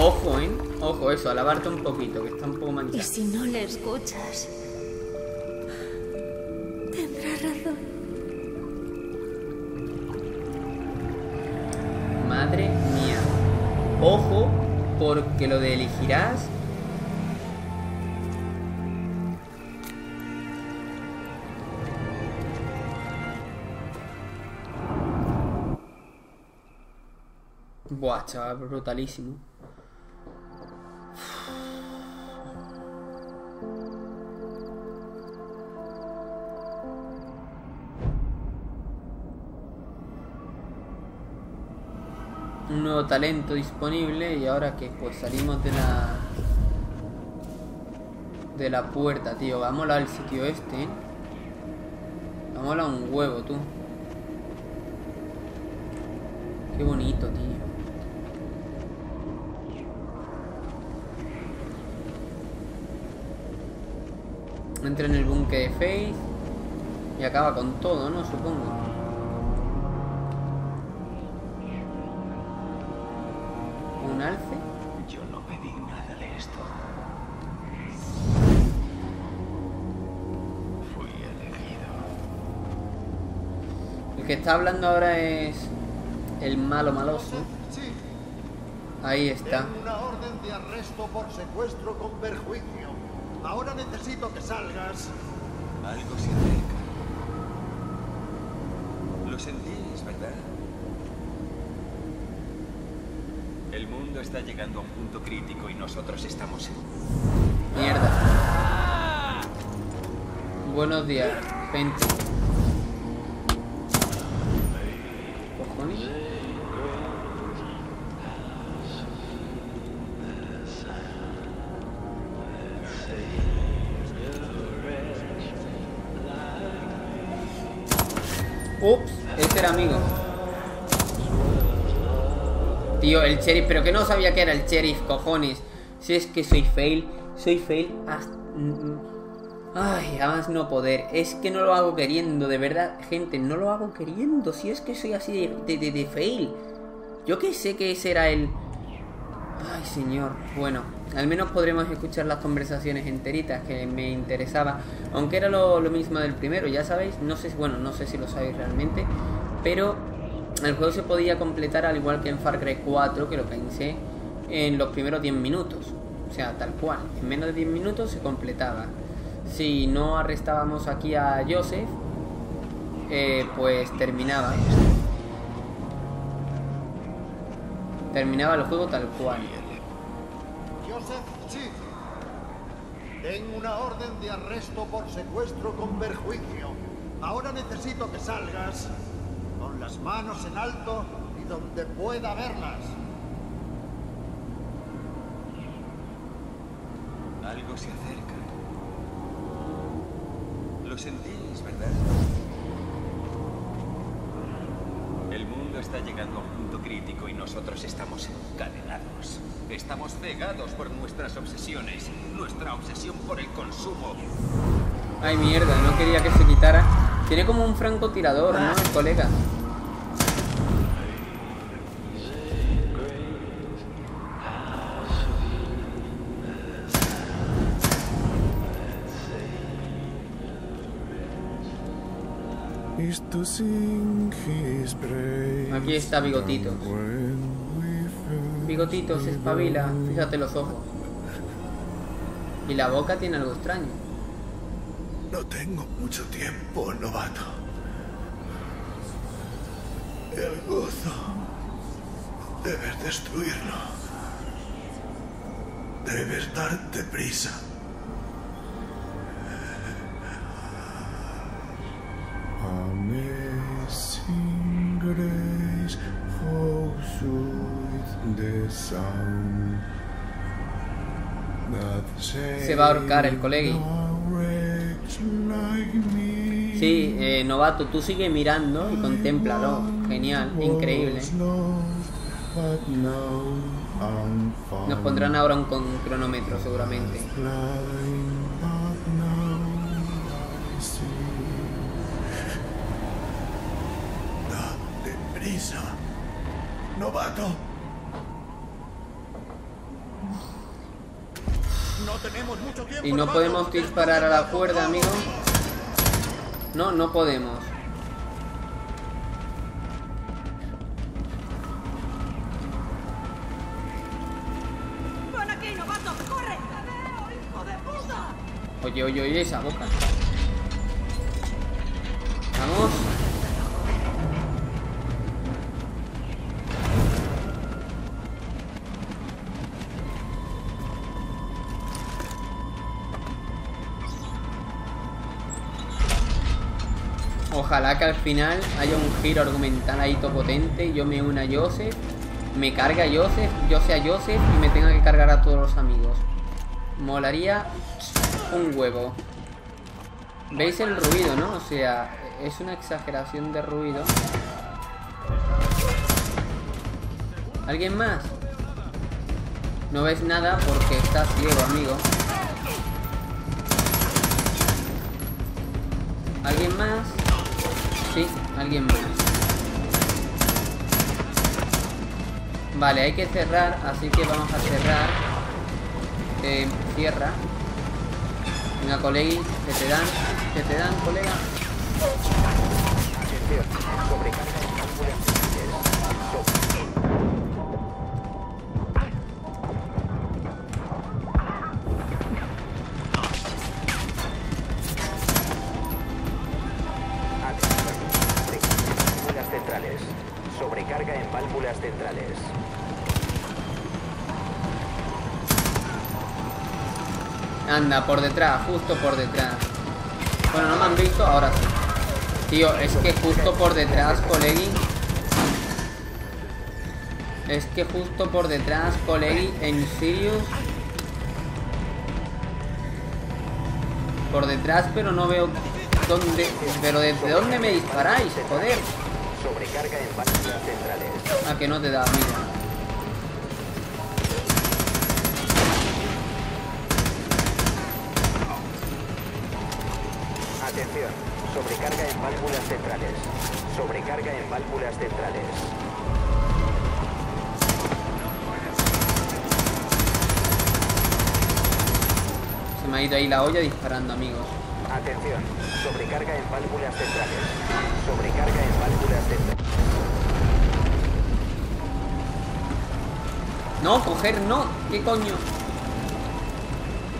Ojo, ¿eh? Ojo, eso, alabarte un poquito, que está un poco Y manchado. si no le escuchas, tendrá razón. Madre mía. Ojo, porque lo de elegirás. Buah, brutalísimo. un nuevo talento disponible y ahora que pues salimos de la de la puerta, tío. Va a molar el sitio este, ¿eh? Va a un huevo, tú. Qué bonito, tío. Entra en el búnker de Faith y acaba con todo, ¿no? Supongo. ¿Un alce? Yo no pedí nada de esto. Fui elegido. El que está hablando ahora es el malo maloso. Ahí está. una orden de arresto por secuestro con perjuicio. Ahora necesito que salgas. Algo se acerca. Lo sentís, ¿verdad? El mundo está llegando a un punto crítico y nosotros estamos en... Mierda. Buenos días, gente. El sheriff, pero que no sabía que era el sheriff, cojones. Si es que soy fail, soy fail hasta... Ay, a más no poder. Es que no lo hago queriendo, de verdad, gente, no lo hago queriendo. Si es que soy así de, de, de- fail. Yo que sé que ese era el... Ay, señor. Bueno, al menos podremos escuchar las conversaciones enteritas que me interesaba. Aunque era lo, lo mismo del primero, ya sabéis. No sé, bueno, no sé si lo sabéis realmente. Pero el juego se podía completar al igual que en Far Cry 4, que lo pensé, en los primeros 10 minutos. O sea, tal cual. En menos de 10 minutos se completaba. Si no arrestábamos aquí a Joseph, eh, pues terminaba. Terminaba el juego tal cual. Joseph Chief. Tengo una orden de arresto por secuestro con perjuicio. Ahora necesito que salgas con las manos en alto y donde pueda verlas. Algo se acerca. Lo sentís, ¿verdad? El mundo está llegando a un punto crítico y nosotros estamos encadenados. Estamos cegados por nuestras obsesiones. Nuestra obsesión por el consumo. Ay, mierda, no quería que se quitara. Tiene como un francotirador, ¿no? El colega. Aquí está Bigotitos. When we feel Bigotitos, espabila. Fíjate los ojos. Y la boca tiene algo extraño. No tengo mucho tiempo, novato. El gozo. Debes destruirlo. Debes darte prisa. Se va a ahorcar el colegui. Sí, eh, novato, tú sigue mirando y contémplalo. Genial, increíble. Nos pondrán ahora un cronómetro seguramente. Y no podemos disparar a la cuerda, amigo. No, no podemos. Oye, oye, oye, esa boca. Al final haya un giro argumental ahí todo potente yo me una a Joseph, me cargue a Joseph, yo sea Joseph y me tenga que cargar a todos los amigos. Molaría un huevo. ¿Veis el ruido, no? O sea, es una exageración de ruido. ¿Alguien más? No ves nada porque estás ciego, amigo. ¿Alguien más? Alguien más. Vale, hay que cerrar, así que vamos a cerrar. Eh, cierra. Venga, colegui, que te dan, que te dan, colega. Anda, por detrás, justo por detrás. Bueno, no me han visto, ahora sí. Tío, es que justo por detrás, colegui. Es que justo por detrás, colegui, en Sirius. Por detrás, pero no veo dónde. Pero desde dónde me disparáis, joder. Sobrecarga en centrales. A que no te da, mira. Sobrecarga en válvulas centrales. Sobrecarga en válvulas centrales. Se me ha ido ahí la olla disparando, amigos. Atención. Sobrecarga en válvulas centrales. Sobrecarga en válvulas centrales. No, coger no. ¿Qué coño?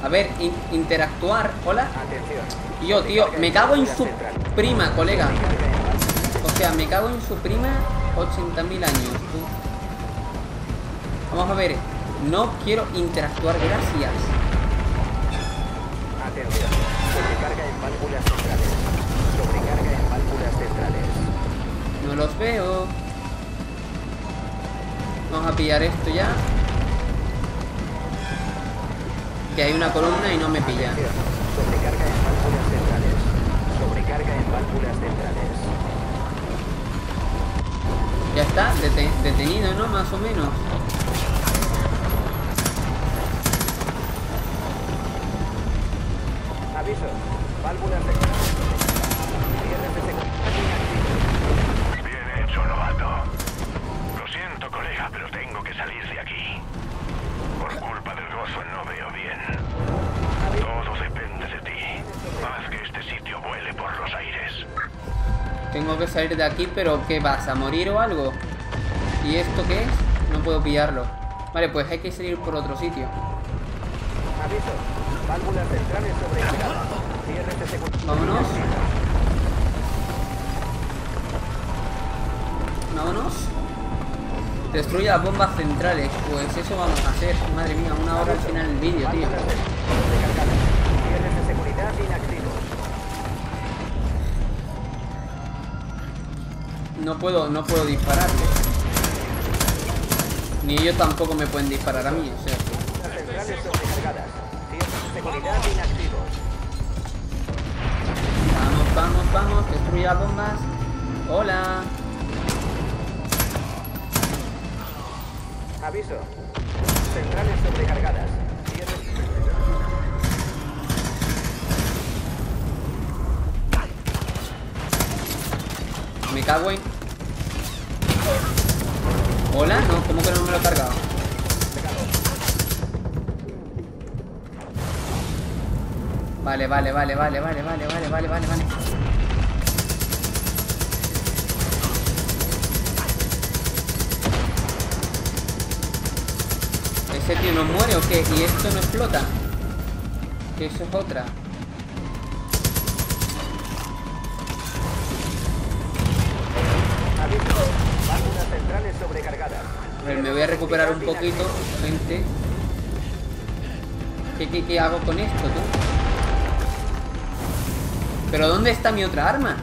A ver, in- interactuar. Hola. Atención. Tío, tío, me cago en su prima, colega. O sea, me cago en su prima 80.000 años, tú. Vamos a ver. No quiero interactuar, gracias. Atención. Sobrecarga en válvulas centrales. Sobrecarga en válvulas centrales. No los veo. Vamos a pillar esto ya. Que hay una columna y no me pilla. Sobrecarga en válvulas centrales. Sobrecarga en válvulas centrales. Ya está, dete- detenido, ¿no? Más o menos. Aviso. Válvulas centrales. Bien hecho, novato. Lo siento, colega, pero tengo que salir de aquí. Tengo que salir de aquí, pero ¿qué vas? ¿A morir o algo? ¿Y esto qué es? No puedo pillarlo. Vale, pues hay que salir por otro sitio. Aviso. Válvulas centrales de seguridad. Vámonos. Vámonos. Destruye las bombas centrales. Pues eso vamos a hacer. Madre mía, una hora al final del vídeo, tío. No puedo, no puedo dispararle. Ni ellos tampoco me pueden disparar a mí, o sea. Vamos, vamos, vamos. Destruye las bombas. Hola. Aviso. Centrales sobrecargadas. Me cago en. Hola, no, ¿cómo que no me lo he cargado? Vale, vale, vale, vale, vale, vale, vale, vale, vale, vale. ¿Ese tío no muere o qué? ¿Y esto no explota? Que eso es otra. Aviso. Ver, me voy a recuperar un poquito, gente. ¿Qué, qué, qué hago con esto, tú? ¿Pero dónde está mi otra arma?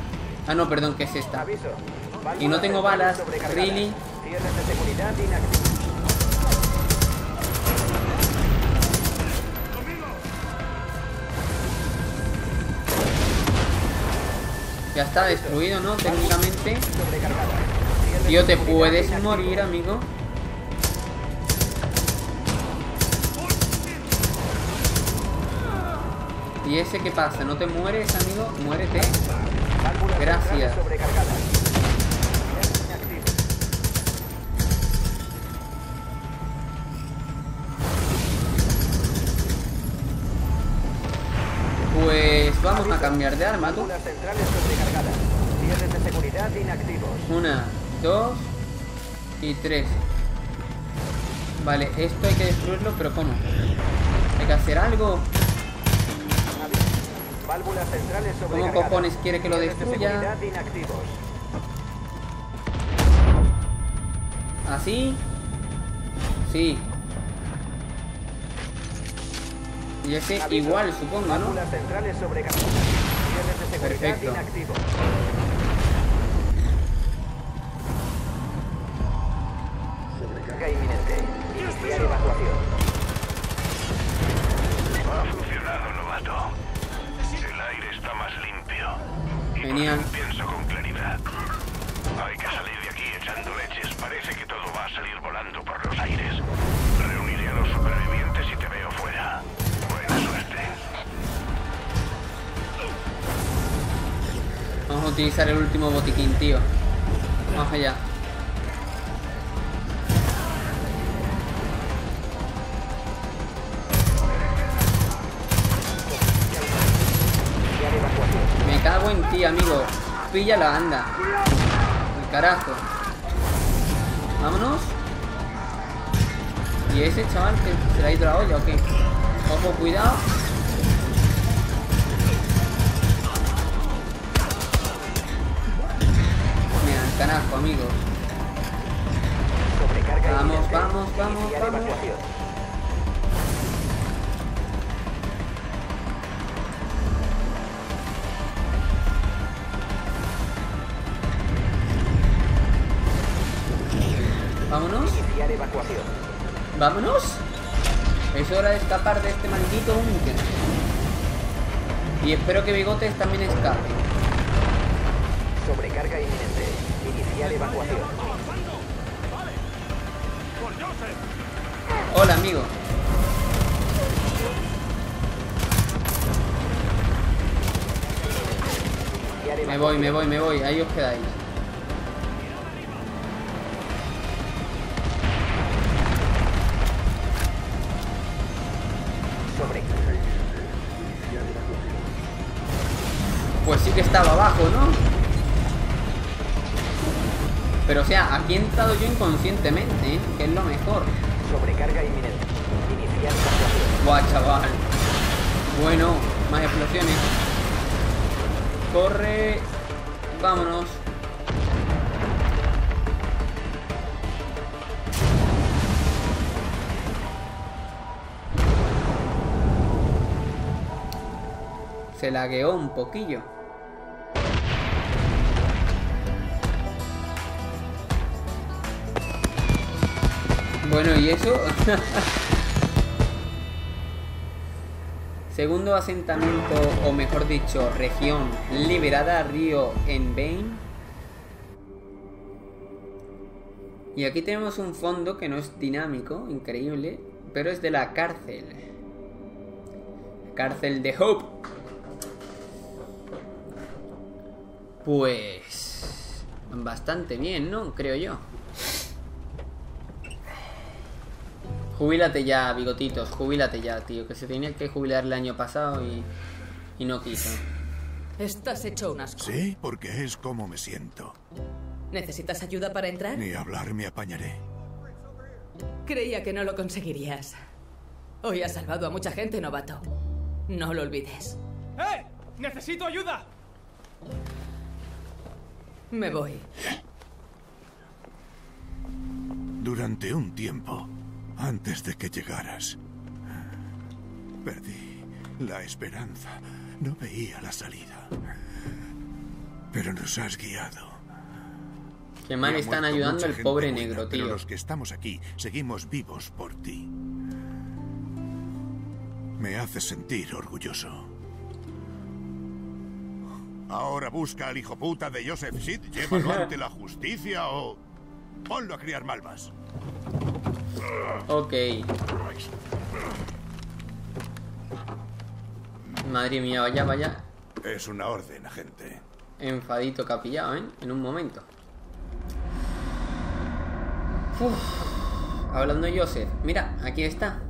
Ah, no, perdón, que es esta. Y no tengo balas, really. Ya está destruido, ¿no? Técnicamente. Tío, te puedes morir, amigo. ¿Y ese qué pasa? ¿No te mueres, amigo? Muérete. Gracias. Pues vamos a cambiar de arma, tú. Una dos y tres. Vale, esto hay que destruirlo, pero ¿cómo? Hay que hacer algo. Válvulas centrales ¿Cómo cojones quiere que lo destruya? ¿Así? Sí. Y ese igual, supongo, ¿no? Perfecto. Cago en ti, amigo. Píllala, anda. El carajo. Vámonos. ¿Y ese chaval que se le ha ido la olla o qué? Ojo, cuidado. Mira, el carajo, amigo. Vamos, vamos, vamos, vamos. Vámonos. Evacuación. Vámonos. Es hora de escapar de este maldito búnker. Y espero que Bigotes también escape. Sobrecarga inminente. Iniciar evacuación. Hola, amigo. Me voy, me voy, me voy. Ahí os quedáis. Entrado yo inconscientemente, ¿eh? Que es lo mejor. Sobrecarga inminente. Iniciar evacuación. Buah, chaval. Bueno, más explosiones. Corre. Vámonos. Se lagueó un poquillo. Bueno, ¿y eso? Segundo asentamiento, o mejor dicho, región liberada, Río en Bain. Y aquí tenemos un fondo que no es dinámico, increíble, pero es de la cárcel. Cárcel de Hope. Pues... Bastante bien, ¿no? Creo yo. Jubílate ya, bigotitos, jubílate ya, tío. Que se tenía que jubilar el año pasado y Y no quiso. Estás hecho un asco. Sí, porque es como me siento. ¿Necesitas ayuda para entrar? Ni hablar me apañaré. Creía que no lo conseguirías. Hoy has salvado a mucha gente, novato. No lo olvides. ¡Eh! ¡Necesito ayuda! Me voy. Durante un tiempo, antes de que llegaras, perdí la esperanza. No veía la salida. Pero nos has guiado. Que mal están ayudando gente pobre buena, negro, Pero tío. los que estamos aquí seguimos vivos por ti. Me hace sentir orgulloso. Ahora busca al hijo puta de Joseph Sid, llévalo ante la justicia o ponlo a criar malvas. Ok. Madre mía, vaya, vaya. Es una orden, agente. Enfadito capillado, ¿eh? En un momento. Uf. Hablando de Joseph. Mira, aquí está.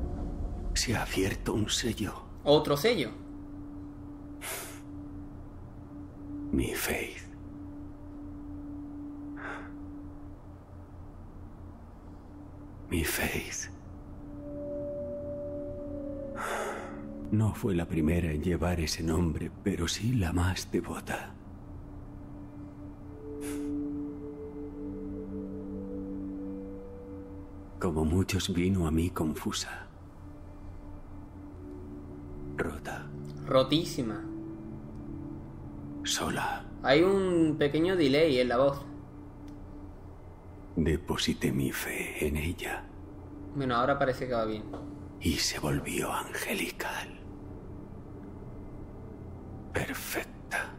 Se ha abierto un sello. Otro sello. Mi Faith. Mi Faith. No fue la primera en llevar ese nombre, pero sí la más devota. Como muchos vino a mí confusa. Rota. Rotísima. Sola. Hay un pequeño delay en la voz. Deposité mi fe en ella Bueno, ahora parece que va bien. y se volvió angelical. Perfecta.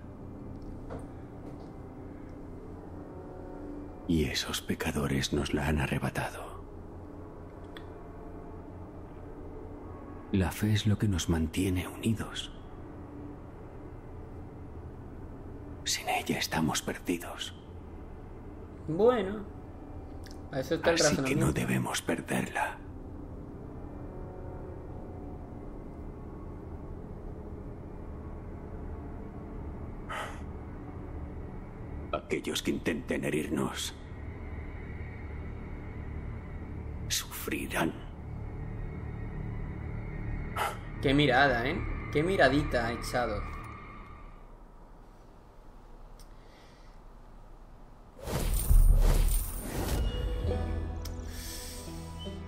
Y esos pecadores nos la han arrebatado. La fe es lo que nos mantiene unidos. Sin ella estamos perdidos. Bueno. Eso está el Así que no debemos perderla. Aquellos que intenten herirnos sufrirán. Qué mirada, ¿eh? Qué miradita ha echado.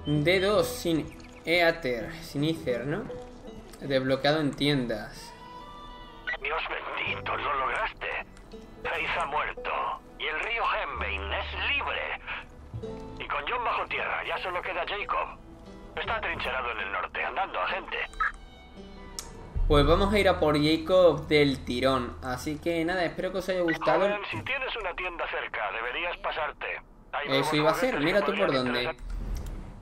D2 sin Eater, sin Ether, ¿no? Desbloqueado en tiendas. Dios bendito, lo lograste. Faith ha muerto. Y el río Henbane es libre. Y con John bajo tierra, ya solo queda Jacob. Está atrincherado en el norte, andando a gente. Pues vamos a ir a por Jacob del tirón. Así que nada, espero que os haya gustado. Joven, si tienes una tienda cerca, deberías pasarte. Nuevos Eso iba a ser, mira tú por dónde.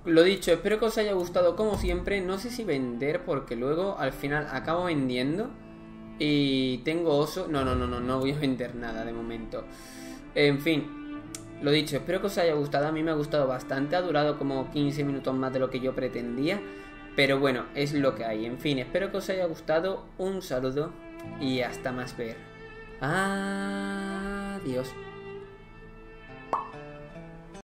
Lo dicho, espero que os haya gustado como siempre. No sé si vender porque luego al final acabo vendiendo. Y tengo oso. No, no, no, no, no voy a vender nada de momento. En fin, lo dicho, espero que os haya gustado. A mí me ha gustado bastante. Ha durado como 15 minutos más de lo que yo pretendía. Pero bueno, es lo que hay. En fin, espero que os haya gustado. Un saludo y hasta más ver. Adiós.